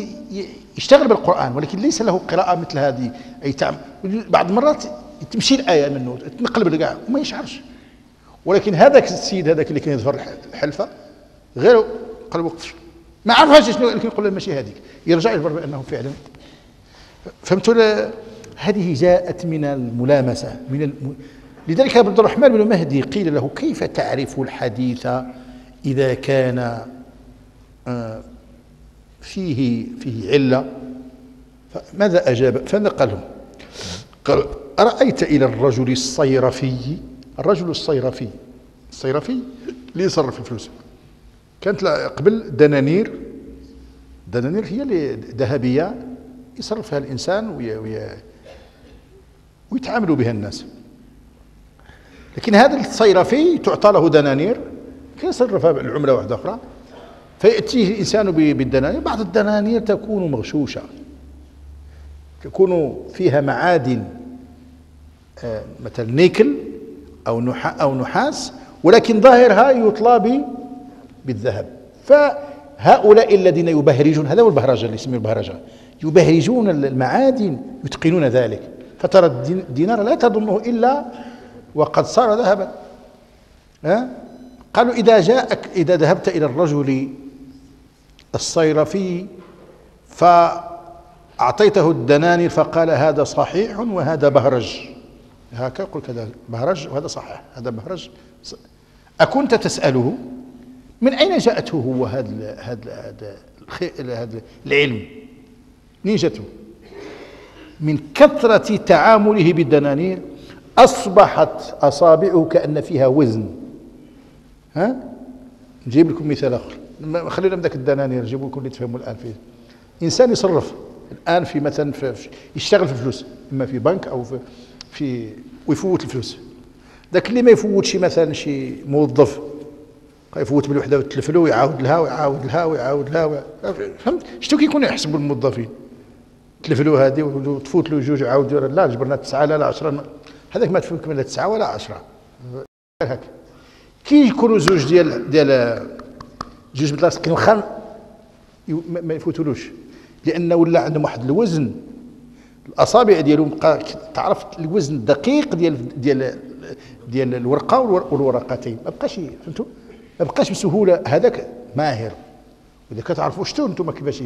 يشتغل بالقرآن ولكن ليس له قراءة مثل هذه أي تعم. بعض المرات تمشي الآية منه تنقلب كاع وما يشعرش. ولكن هذاك السيد هذاك اللي كان يظهر الحلفة غير قال وقف. ما عرفهاش شنو لكن يقول ماشي هذيك. يرجع يخبر بأنه فعلا. فهمتوا هذه جاءت من الملامسة من. لذلك عبد الرحمن بن مهدي قيل له كيف تعرف الحديث إذا كان آه فيه فيه علة؟ فماذا أجاب؟ فنقل لهم قال أرأيت إلى الرجل الصيرفي؟ الرجل الصيرفي الصيرفي اللي يصرف الفلوس. كانت قبل دنانير الدنانير هي اللي ذهبية يصرفها الإنسان وي وي ويتعاملوا بها الناس. لكن هذا الصيرفي تعطى له دنانير كيصرفها العملة واحدة أخرى. فيأتيه الإنسان بالدنانير. بعض الدنانير تكون مغشوشة تكون فيها معادن آه، مثل نيكل أو أو نحاس ولكن ظاهرها يطلى بالذهب. فهؤلاء الذين يبهرجون هذا هو البهرجة اللي يسميه البهرجة يبهرجون المعادن يتقنون ذلك. فترى الدينار لا تظنه إلا وقد صار ذهبا. ها؟ قالوا إذا جاءك إذا ذهبت إلى الرجل الصيرفي فأعطيته الدنانير فقال هذا صحيح وهذا بهرج. هكا يقول كذا بهرج وهذا صحيح هذا بهرج. أكنت تسأله من أين جاءته هو هذا هذا هذا العلم؟ منين جاته من كثرة تعامله بالدنانير أصبحت أصابعه كأن فيها وزن. ها؟ نجيب لكم مثال آخر. خلينا من ذاك الدنانير نجيب لكم اللي تفهموا الآن فيه. إنسان يصرف الآن في مثلا في يشتغل في الفلوس إما في بنك أو في, في ويفوت الفلوس. ذاك اللي ما يفوتش مثلا شي موظف يفوت بالوحدة وتلف له ويعاود لها ويعاود لها ويعاود لها فهمت؟ شتو كيكونوا يحسبوا الموظفين؟ تلف له هذه وتفوت له جوج عاود لا جبرنا تسعة لا لا عشرة هذاك ما تفوت لا تسعة ولا عشرة. هكا. كي يكونوا زوج ديال ديال جوج بلاص كانوا خان ما يفوتولوش. لأن ولا عندهم واحد الوزن. الأصابع ديالهم تعرف الوزن الدقيق ديال ديال ديال الورقة والورقتين. ما بقاش فهمتوا ما بقاش بسهولة. هذاك ماهر. وإذا كتعرفوا شتو أنتم كيفاش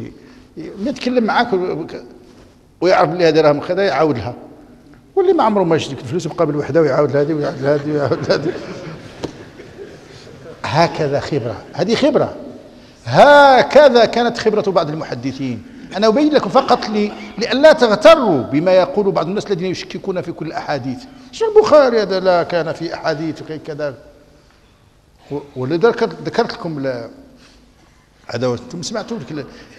يتكلم معاك ويعرف اللي هذه راه خذا يعاود لها واللي ما عمره ما ديك الفلوس يبقى بالوحده ويعاود لهذه ويعاود لهذه ويعاود لهذه. هكذا خبرة. هذه خبرة. هكذا كانت خبرة بعض المحدثين. أنا أبين لكم فقط لي لئلا تغتروا بما يقول بعض الناس الذين يشككون في كل الأحاديث. شو البخاري هذا لا كان في أحاديث كذا. ولذلك ذكرت لكم هذا أنتم سمعتوا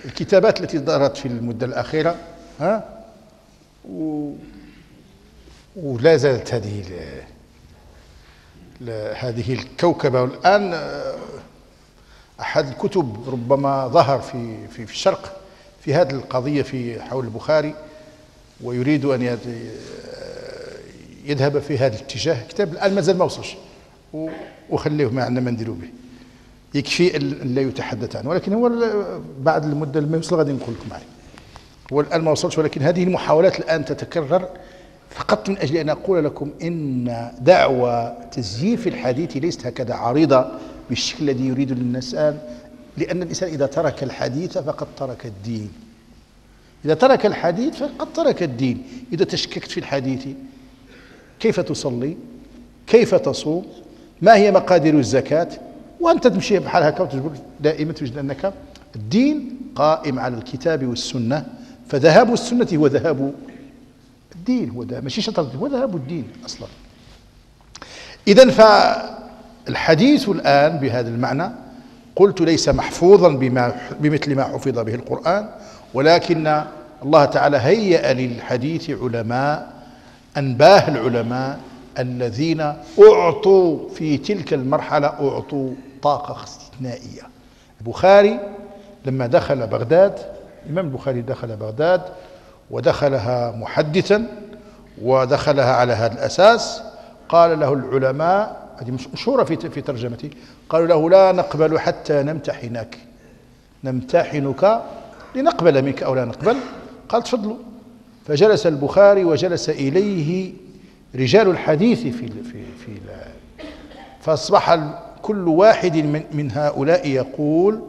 الكتابات التي دارت في المدة الأخيرة. ها؟ و ولا زالت هذه هذه الكوكبة والان آه، أحد الكتب ربما ظهر في في, في الشرق في هذه القضية في حول البخاري ويريد أن آه، يذهب في هذا الاتجاه. كتاب الآن مازال ما وصلش وخليه ما عندنا ما نديروا به. يكفي أن لا يتحدث عنه ولكن هو بعد المدة ما يوصل غادي نقول لكم عليه. هو الآن ما وصلش ولكن هذه المحاولات الآن تتكرر. فقط من أجل أن أقول لكم إن دعوى تزييف الحديث ليست هكذا عريضة بالشكل الذي يريد الناس الآن لأن الإنسان إذا ترك الحديث فقد ترك الدين. إذا ترك الحديث فقد ترك الدين. إذا تشككت في الحديث كيف تصلي؟ كيف تصوم؟ ما هي مقادير الزكاة؟ وأنت تمشي بحال هكا وتجبر دائما تجد أنك الدين قائم على الكتاب والسنة. فذهاب السنة هو ذهاب الدين هو ذهاب ماشي شطر هو ذهاب الدين أصلا. اذا فالحديث الآن بهذا المعنى قلت ليس محفوظا بما بمثل ما حفظ به القرآن ولكن الله تعالى هيأ للحديث علماء أنباه العلماء الذين أعطوا في تلك المرحلة أعطوا طاقة استثنائية البخاري لما دخل بغداد الإمام البخاري دخل بغداد ودخلها محدثا ودخلها على هذا الأساس. قال له العلماء هذه مشهورة في في ترجمتي. قالوا له لا نقبل حتى نمتحنك. نمتحنك لنقبل منك أو لا نقبل. قال تفضلوا. فجلس البخاري وجلس إليه رجال الحديث في في في فأصبح كل واحد من, من هؤلاء يقول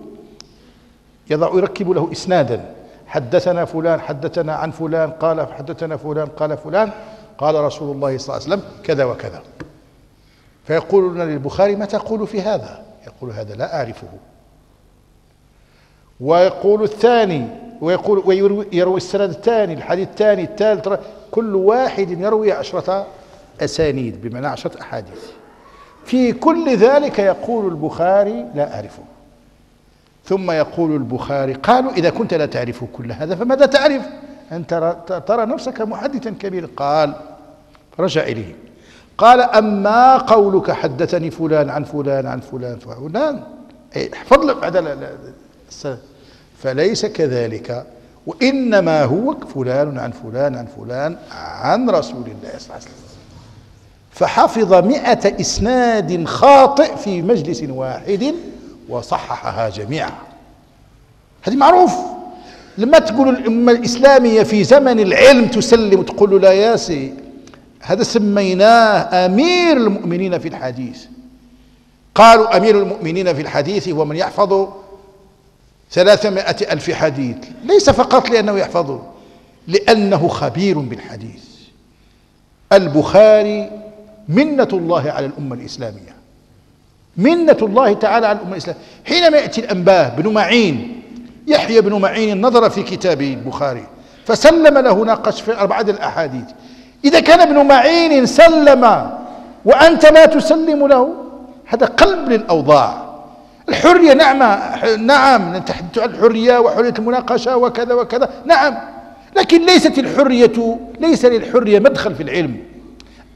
يضع يركب له اسنادا. حدثنا فلان حدثنا عن فلان قال حدثنا فلان قال فلان قال رسول الله صلى الله عليه وسلم كذا وكذا. فيقولون للبخاري ما تقول في هذا؟ يقول هذا لا أعرفه. ويقول الثاني ويقول ويروي السند الثاني الحديث الثاني الثالث كل واحد يروي عشرة أسانيد بمعنى عشرة أحاديث. في كل ذلك يقول البخاري لا أعرفه. ثم يقول البخاري قالوا إذا كنت لا تعرف كل هذا فماذا تعرف؟ أنت ترى نفسك محدثا كبيرا. قال رجع إليه. قال أما قولك حدثني فلان عن فلان عن فلان فلان. احفظ لك بعد فليس كذلك وإنما هو فلان عن فلان عن فلان عن رسول الله صلى الله عليه وسلم. فحفظ مئة إسناد خاطئ في مجلس واحد وصححها جميعا. هذه معروف. لما تقول الأمة الإسلامية في زمن العلم تسلم تقول له لا ياسي هذا سميناه أمير المؤمنين في الحديث. قالوا أمير المؤمنين في الحديث هو من يحفظ ثلاثمائة ألف حديث. ليس فقط لأنه يحفظه لأنه خبير بالحديث. البخاري منة الله على الأمة الإسلامية. منة الله تعالى على الأمة الإسلامية حينما يأتي الأنباه بن معين يحيى بن معين نظر في كتاب البخاري فسلم له ناقش في أربعة الأحاديث. إذا كان ابن معين سلم وأنت لا تسلم له هذا قلب للأوضاع. الحرية نعم نعم نتحدث عن الحرية وحرية المناقشة وكذا وكذا نعم. لكن ليست الحرية ليس للحرية مدخل في العلم.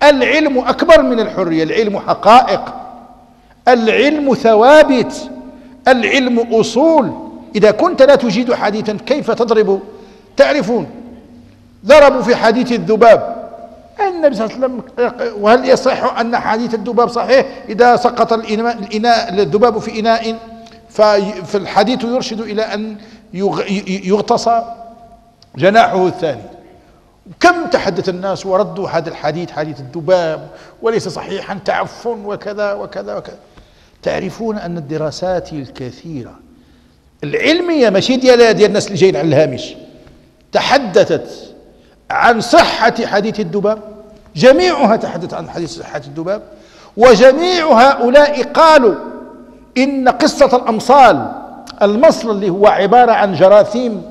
العلم أكبر من الحرية العلم حقائق. العلم ثوابت العلم أصول. إذا كنت لا تجيد حديثا كيف تضرب؟ تعرفون ضربوا في حديث الذباب. النبي صلى الله عليه وسلم وهل يصح أن حديث الذباب صحيح؟ إذا سقط الإناء, الذباب في إناء فالحديث يرشد إلى أن يغتص جناحه الثاني. كم تحدث الناس وردوا هذا الحديث حديث الذباب وليس صحيحا تعفن وكذا وكذا وكذا. تعرفون أن الدراسات الكثيرة العلمية ماشي ديال ديال الناس اللي جايين على الهامش تحدثت عن صحة حديث الذباب جميعها تحدث عن حديث صحة الذباب وجميع هؤلاء قالوا إن قصة الأمصال المصل اللي هو عبارة عن جراثيم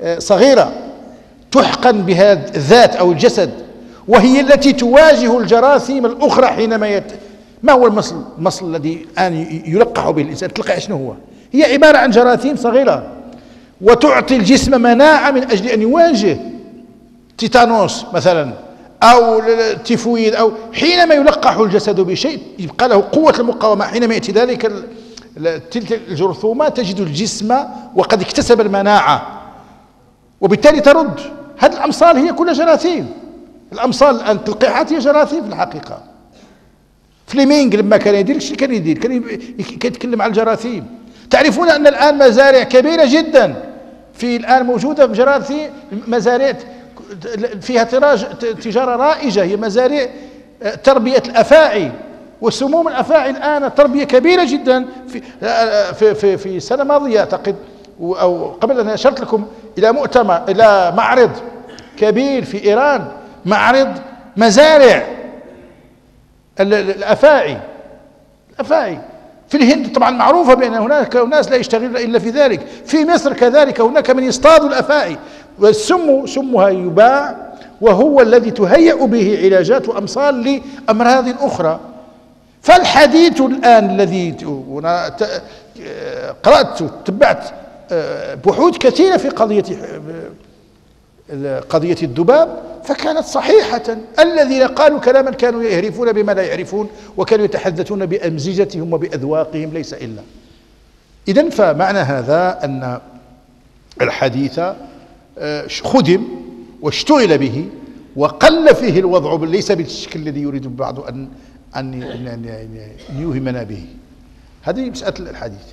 آه، صغيرة تحقن بها الذات أو الجسد وهي التي تواجه الجراثيم الأخرى حينما. ما هو المصل المصل الذي الآن يلقح به الإنسان؟ تلقح شنو هو؟ هي عبارة عن جراثيم صغيرة وتعطي الجسم مناعة من أجل أن يواجه tétanos مثلا أو تيفويد أو حينما يلقح الجسد بشيء يبقى له قوة المقاومة. حينما يأتي ذلك تلك الجرثومة تجد الجسم وقد اكتسب المناعة وبالتالي ترد. هذه الأمصال هي كلها جراثيم. الأمصال الآن التلقيحات هي جراثيم في الحقيقة. فليمينغ لما كان يدير إيش كان يدير؟ كان يتكلم على الجراثيم. تعرفون أن الآن مزارع كبيرة جدا في الآن موجودة في جراثيم مزارع فيها تراج تجارة رائجة. هي مزارع آه، تربية الأفاعي. وسموم الأفاعي الآن تربية كبيرة جدا في آه، في في, في سنة ماضية أعتقد أو قبل أن أشرت لكم إلى مؤتمر إلى معرض كبير في إيران معرض مزارع. الأفاعي. الأفاعي. في الهند طبعا معروفة بأن هناك ناس لا يشتغلون إلا في ذلك. في مصر كذلك هناك من يصطاد الأفاعي. والسم سمها يباع وهو الذي تهيأ به علاجات وأمصال لأمراض أخرى. فالحديث الآن الذي قرأت تبعت آه، بحوث كثيرة في قضية قضية الذباب فكانت صحيحة. الذين قالوا كلاما كانوا يهرفون بما لا يعرفون وكانوا يتحدثون بأمزجتهم وبأذواقهم ليس إلا. إذا فمعنى هذا أن الحديث آه، خدم واشتغل به وقل فيه الوضع ليس بالشكل الذي يريد البعض أن أن يوهمنا به. هذه مسألة الحديث.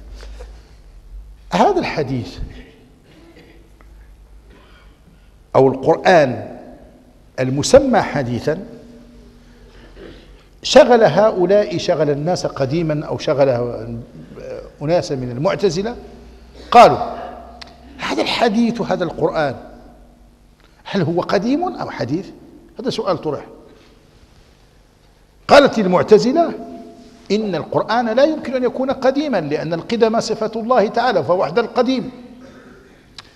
هذا الحديث أو القرآن المسمى حديثا شغل هؤلاء شغل الناس قديما أو شغل أناسا من المعتزلة قالوا هذا الحديث هذا القرآن هل هو قديم أو حديث؟ هذا سؤال طرح. قالت المعتزلة إن القرآن لا يمكن أن يكون قديما لأن القدم صفة الله تعالى فهو وحد القديم.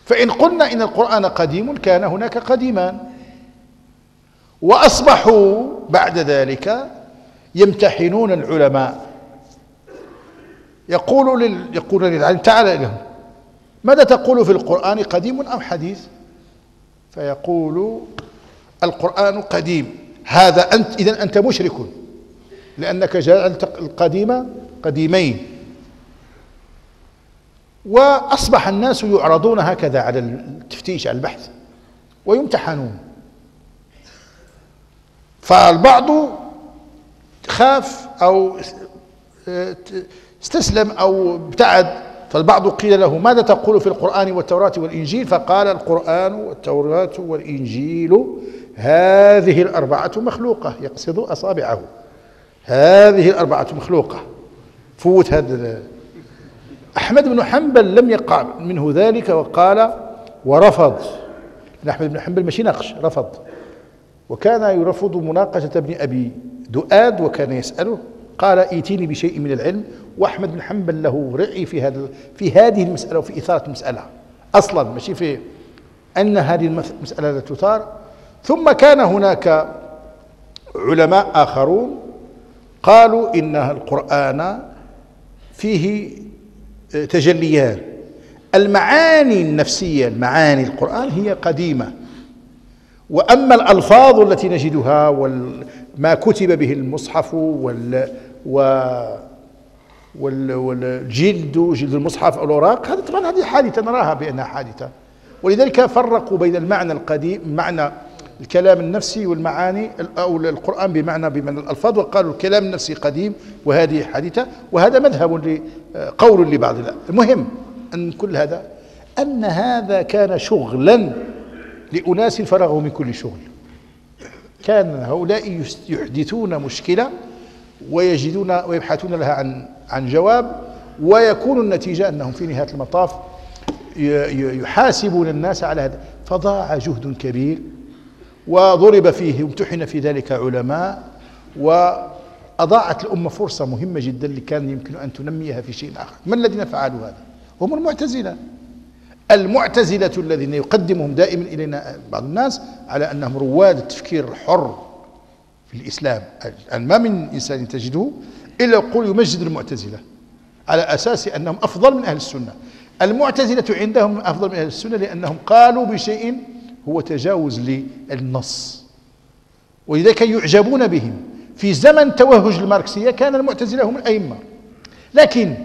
فإن قلنا إن القرآن قديم كان هناك قديمان. وأصبحوا بعد ذلك يمتحنون العلماء. يقول لل... يقول للعالم تعال لهم ماذا تقول في القرآن قديم أم حديث؟ فيقول القرآن قديم. هذا أنت إذا أنت مشرك لأنك جعلت القديم قديمين. وأصبح الناس يعرضون هكذا على التفتيش على البحث ويمتحنون. فالبعض خاف أو استسلم أو ابتعد فالبعض قيل له ماذا تقول في القرآن والتوراة والإنجيل؟ فقال القرآن والتوراة والإنجيل هذه الأربعة مخلوقة يقصد أصابعه. هذه الأربعة مخلوقة. فوت هذا أحمد بن حنبل لم يقع منه ذلك وقال ورفض. أحمد بن حنبل ماشي ناقش رفض. وكان يرفض مناقشة ابن أبي دؤاد وكان يسأله قال ائتيني بشيء من العلم. وأحمد بن حنبل له رأي في هذا في هذه المسألة وفي إثارة المسألة. أصلا ماشي في أن هذه المسألة لا تثار. ثم كان هناك علماء آخرون قالوا إن القرآن فيه تجليان. المعاني النفسية المعاني القرآن هي قديمة. وأما الألفاظ التي نجدها وما كتب به المصحف وال والجلد جلد المصحف أو الأوراق هذا طبعا هذه حادثة نراها بأنها حادثة. ولذلك فرقوا بين المعنى القديم معنى الكلام النفسي والمعاني أو القرآن بمعنى بمعنى الألفاظ. وقالوا الكلام النفسي قديم وهذه حادثة وهذا مذهب قول لبعض المهم أن كل هذا أن هذا كان شغلا لأناس فرغوا من كل شغل. كان هؤلاء يحدثون مشكلة ويجدون ويبحثون لها عن عن جواب ويكون النتيجة أنهم في نهاية المطاف يحاسبون الناس على هذا. فضاع جهد كبير. وضرب فيه وامتحن في ذلك علماء وأضاعت الأمة فرصة مهمة جدا اللي كان يمكن أن تنميها في شيء آخر. من الذين فعلوا هذا؟ هم المعتزلة. المعتزلة الذين يقدمهم دائما إلينا بعض الناس على أنهم رواد التفكير الحر في الإسلام. ما من إنسان تجده إلا يقول يمجد المعتزلة على أساس أنهم أفضل من أهل السنة. المعتزلة عندهم أفضل من أهل السنة لأنهم قالوا بشيء هو تجاوز للنص. ولذلك يعجبون بهم. في زمن توهج الماركسية كان المعتزلة هم الأئمة. لكن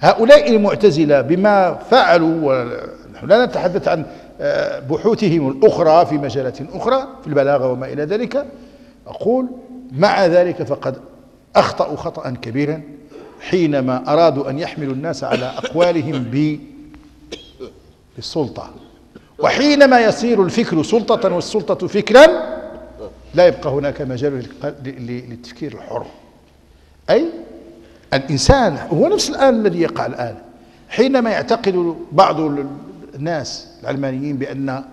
هؤلاء المعتزلة بما فعلوا ونحن لا نتحدث عن آه، بحوثهم الأخرى في مجالات أخرى في البلاغة وما إلى ذلك أقول مع ذلك فقد أخطأوا خطأ كبيرا حينما أرادوا أن يحملوا الناس على أقوالهم بالسلطة. وحينما يصير الفكر سلطة والسلطة فكرا لا يبقى هناك مجال للتفكير الحر. أي؟ الإنسان هو نفس الآن الذي يقع الآن. حينما يعتقد بعض الناس العلمانيين بأن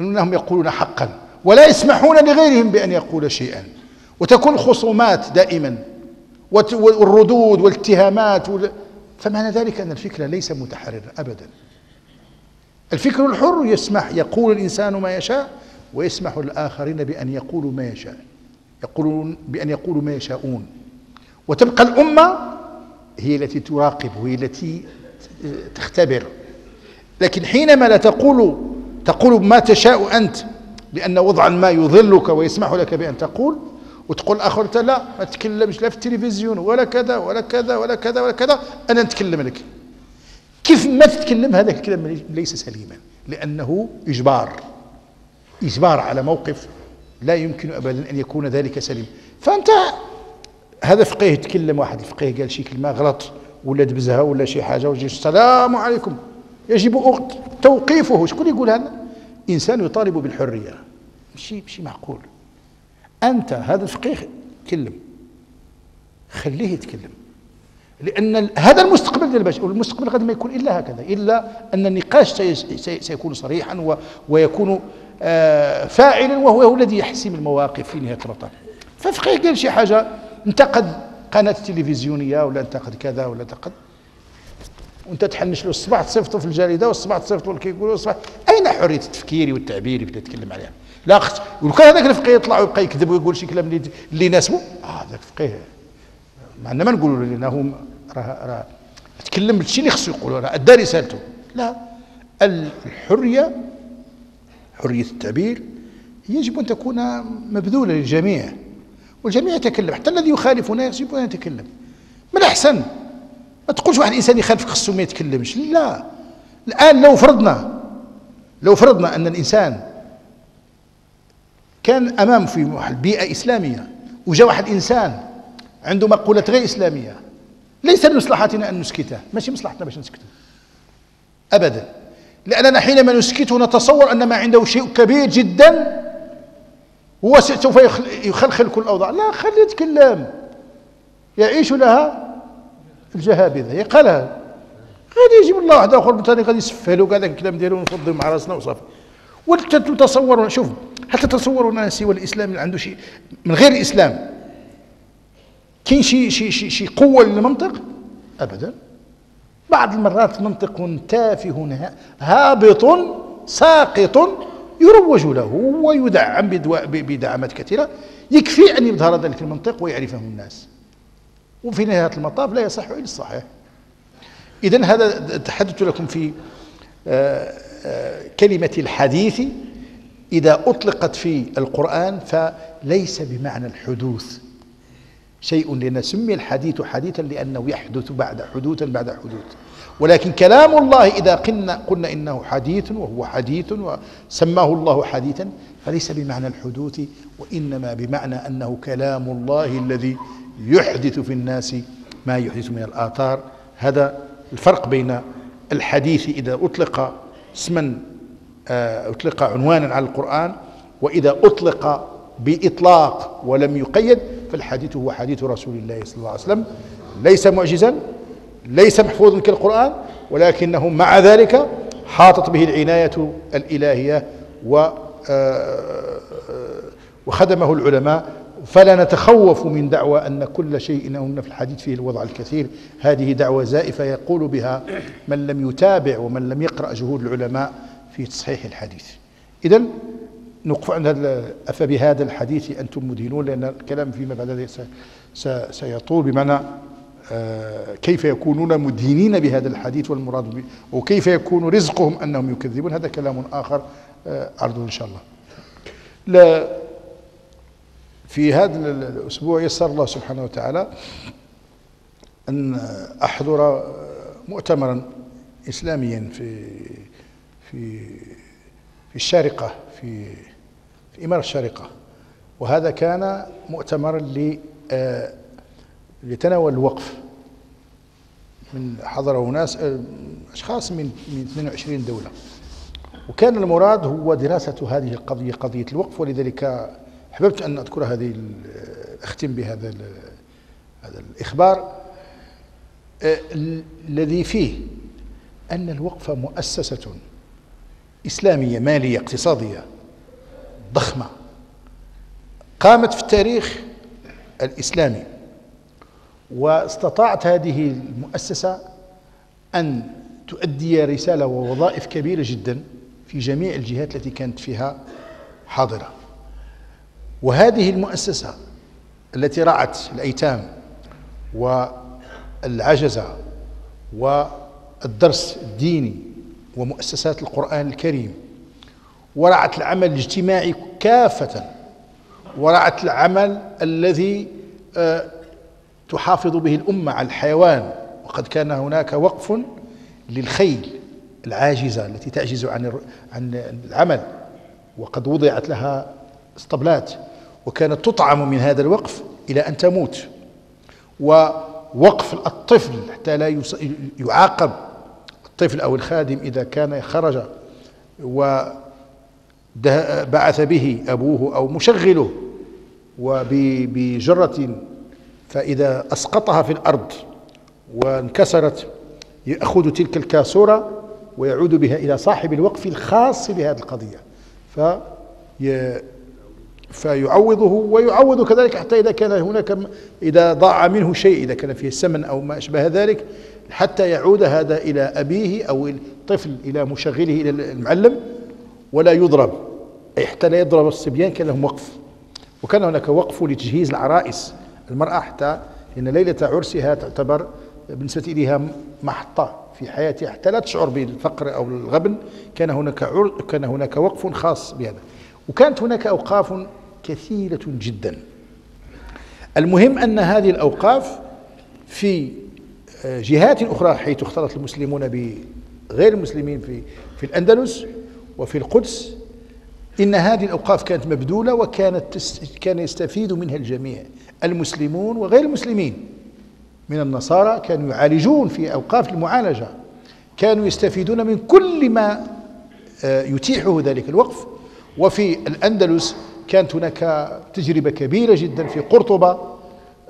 أنهم يقولون حقا ولا يسمحون لغيرهم بأن يقول شيئا وتكون خصومات دائما والردود والاتهامات فمعنى ذلك أن الفكر ليس متحررا أبدا. الفكر الحر يسمح يقول الإنسان ما يشاء ويسمح للآخرين بأن يقولوا ما يشاء يقولون بأن يقولوا ما يشاءون. وتبقى الأمة هي التي تراقب وهي التي تختبر. لكن حينما لا تقول تقول ما تشاء أنت لأن وضعا ما يضلك ويسمح لك بأن تقول وتقول أنت لا ما تتكلمش لا في التلفزيون ولا كذا ولا كذا ولا كذا ولا كذا أنا نتكلم لك. كيف ما تتكلم؟ هذا الكلام ليس سليما لأنه إجبار. إجبار على موقف لا يمكن أبدا أن يكون ذلك سليم. فأنت هذا فقيه يتكلم واحد الفقيه قال شي كلمة غلط ولا دبزها ولا شي حاجة وجي السلام عليكم. يجب توقيفه. شكون يقول هذا؟ إنسان يطالب بالحرية. ماشي ماشي معقول. أنت هذا الفقيه تكلم خليه يتكلم. لأن هذا المستقبل ديال البشر والمستقبل غادي ما يكون إلا هكذا إلا أن النقاش سيكون صريحا ويكون آه، فاعلا وهو الذي يحسم المواقف في نهاية المطاف ففقيه قال شي حاجة انتقد قناة تلفزيونية ولا انتقد كذا ولا انتقد وأنت تحنش له الصباح تصيفطه في الجريدة والصباح تصيفطه كيقولوا الصباح أين حرية التفكير والتعبير يبدا يتكلم عليها؟ لا اخت وكان هذاك الفقيه يطلع ويبقى يكذب ويقول شي كلام اللي, اللي يناسبه؟ آه هذاك الفقيه مع ما نقولوا لأنه راه راه تكلم بالشيء اللي خصو يقولوا راه ادى رسالته لا الحرية حرية التعبير يجب أن تكون مبذولة للجميع. والجميع يتكلم حتى الذي يخالفنا يجب أن يتكلم. من الاحسن ما تقولش واحد الانسان يخالف خصو ما يتكلمش. لا. الآن لو فرضنا لو فرضنا أن الإنسان كان امام في واحد بيئة إسلامية وجاء واحد إنسان عنده مقولات غير إسلامية. ليس من مصلحتنا أن نسكته ماشي مصلحتنا باش نسكته أبدا. لأننا حينما نسكته نتصور أن ما عنده شيء كبير جدا هو سوف يخلخل كل الأوضاع. لا خليه يتكلم. يعيش لها الجهابذة. هي قالها غادي يجيب الله واحد آخر ثاني غادي يسفلوا هذاك الكلام ديالو ونفضوا مع راسنا وصافي. وتتصوروا شوف هل تتصوروا أن سوى الاسلام اللي عنده شيء من غير الإسلام؟ كاين شي شي شي شي قوة للمنطق؟ ابدا. بعض المرات منطق تافه هابط ساقط يروج له ويدعم بدعامات كثيرة. يكفي أن يظهر ذلك المنطق ويعرفه الناس. وفي نهاية المطاف لا يصح إلا الصحيح. اذا هذا تحدثت لكم في آه، آه، كلمة الحديث. إذا أطلقت في القرآن فليس بمعنى الحدوث. شيء لأن سمي الحديث حديثا لأنه يحدث بعد حدوثا بعد حدوث. ولكن كلام الله إذا قلنا, قلنا إنه حديث وهو حديث وسماه الله حديثا فليس بمعنى الحدوث وإنما بمعنى أنه كلام الله الذي يحدث في الناس ما يحدث من الآثار. هذا الفرق بين الحديث إذا أطلق اسما آه، أطلق عنوانا على القرآن وإذا أطلق بإطلاق ولم يقيد فالحديث هو حديث رسول الله صلى الله عليه وسلم. ليس معجزا ليس محفوظا كالقرآن ولكنه مع ذلك حاطت به العناية الإلهية و آه، وخدمه العلماء. فلا نتخوف من دعوى أن كل شيء إنه في الحديث فيه الوضع الكثير. هذه دعوة زائفة يقول بها من لم يتابع ومن لم يقرأ جهود العلماء في تصحيح الحديث. إذا نقف عند هذا أفبهذا الحديث أنتم مدينون لأن الكلام فيما بعد ذلك سيطول بمعنى آه، كيف يكونون مدينين بهذا الحديث والمراد به وكيف يكون رزقهم أنهم يكذبون. هذا كلام آخر أرضه آه، إن شاء الله. لا في هذا الأسبوع يسر الله سبحانه وتعالى أن أحضر مؤتمرا إسلاميا في في في الشارقة في في إمارة الشارقة وهذا كان مؤتمرا آه، لتناول الوقف من حضره ناس آه، أشخاص من من 22 دولة. وكان المراد هو دراسة هذه القضية قضية الوقف ولذلك أحببت أن أذكر هذه أختم بهذا هذا الإخبار. آه، الذي فيه أن الوقف مؤسسة إسلامية مالية اقتصادية. ضخمة قامت في التاريخ الإسلامي واستطاعت هذه المؤسسة أن تؤدي رسالة ووظائف كبيرة جدا في جميع الجهات التي كانت فيها حاضرة. وهذه المؤسسة التي رعت الأيتام والعجزة والدرس الديني ومؤسسات القرآن الكريم ورعت العمل الاجتماعي كافة. ورعت العمل الذي آه، تحافظ به الأمة على الحيوان. وقد كان هناك وقف للخيل العاجزة التي تعجز عن عن العمل. وقد وضعت لها اسطبلات. وكانت تطعم من هذا الوقف إلى أن تموت. ووقف الطفل حتى لا يعاقب الطفل أو الخادم إذا كان خرج. وبعث به أبوه أو مشغله وبجرة فإذا أسقطها في الأرض وانكسرت يأخذ تلك الكاسورة ويعود بها إلى صاحب الوقف الخاص بهذه القضية. في فيعوضه ويعوض كذلك حتى إذا كان هناك إذا ضاع منه شيء إذا كان فيه السمن أو ما أشبه ذلك حتى يعود هذا إلى أبيه أو الطفل إلى مشغله إلى المعلم ولا يضرب. حتى لا يضرب الصبيان كان لهم وقف. وكان هناك وقف لتجهيز العرائس. المرأة حتى إن ليلة عرسها تعتبر بالنسبة إليها محطة في حياتها. حتى لا تشعر بالفقر أو الغبن. كان هناك عر... كان هناك وقف خاص بهذا. وكانت هناك أوقاف كثيرة جدا. المهم أن هذه الأوقاف في آه، جهات أخرى حيث اختلط المسلمون بغير المسلمين في في الأندلس وفي القدس إن هذه الأوقاف كانت مبذولة وكانت كان يستفيد منها الجميع المسلمون وغير المسلمين. من النصارى كانوا يعالجون في أوقاف المعالجة كانوا يستفيدون من كل ما آه، يتيحه ذلك الوقف. وفي الأندلس كانت هناك تجربة كبيرة جدا في قرطبة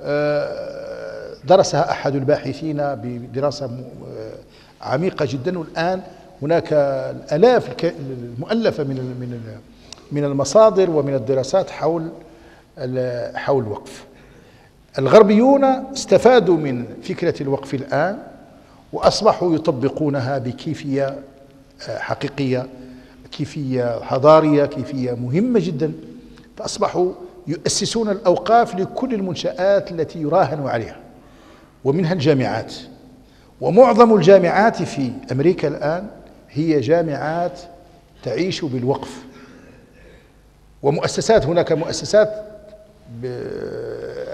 آه، درسها أحد الباحثين بدراسة آه، عميقة جدا. والآن هناك الآلاف المؤلفة من من من المصادر ومن الدراسات حول حول الوقف. الغربيون استفادوا من فكرة الوقف الآن وأصبحوا يطبقونها بكيفية آه، حقيقية كيفية حضارية كيفية مهمة جدا. فأصبحوا يؤسسون الأوقاف لكل المنشآت التي يراهن عليها ومنها الجامعات. ومعظم الجامعات في أمريكا الآن هي جامعات تعيش بالوقف. ومؤسسات هناك مؤسسات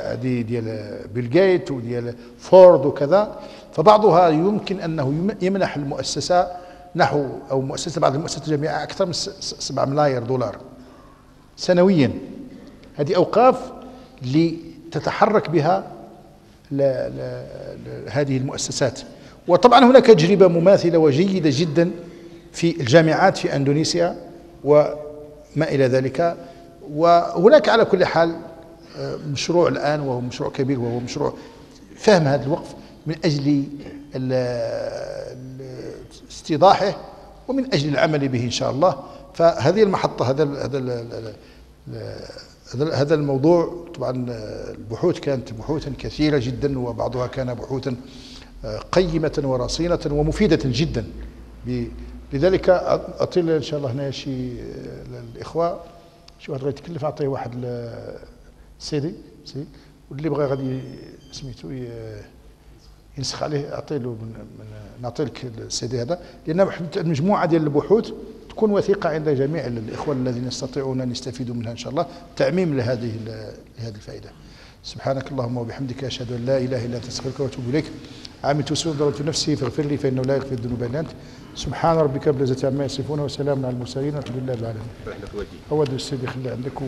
هذه ديال بيل جيت وديال فورد وكذا. فبعضها يمكن أنه يمنح المؤسسة نحو أو مؤسسة بعض المؤسسات الجامعية أكثر من 7 ملايير دولار سنويا. هذه أوقاف لتتحرك بها هذه المؤسسات. وطبعا هناك تجربة مماثلة وجيدة جدا في الجامعات في أندونيسيا وما إلى ذلك. وهناك على كل حال مشروع الآن وهو مشروع كبير وهو مشروع فهم هذا الوقف من أجل استيضاحه ومن أجل العمل به إن شاء الله. فهذه المحطة هذا هذا هذا الموضوع طبعا البحوث كانت بحوثا كثيرة جدا وبعضها كان بحوثا قيمة ورصينة ومفيدة جدا لذلك أطيل إن شاء الله هنا شي الإخوة شي واحد غيتكلف أعطيه واحد سيدي سي واللي بغى غادي سميتو ينسخ عليه اعطي له نعطي لك السيدي هذا. لأن مجموعه ديال البحوث تكون وثيقة عند جميع الإخوة الذين يستطيعون أن يستفيدوا منها إن شاء الله تعميم لهذه لهذه الفائدة. سبحانك اللهم وبحمدك أشهد أن لا إله إلا أنت أستغفرك وأتوب إليك. عملت سوء ضربت نفسي فاغفر لي فإنه لا يغفر الذنوب إلا أنت. سبحان ربك رب العزة عما يصفون وسلام على المرسلين والحمد لله رب العالمين. أود السيدي خلي عندك و...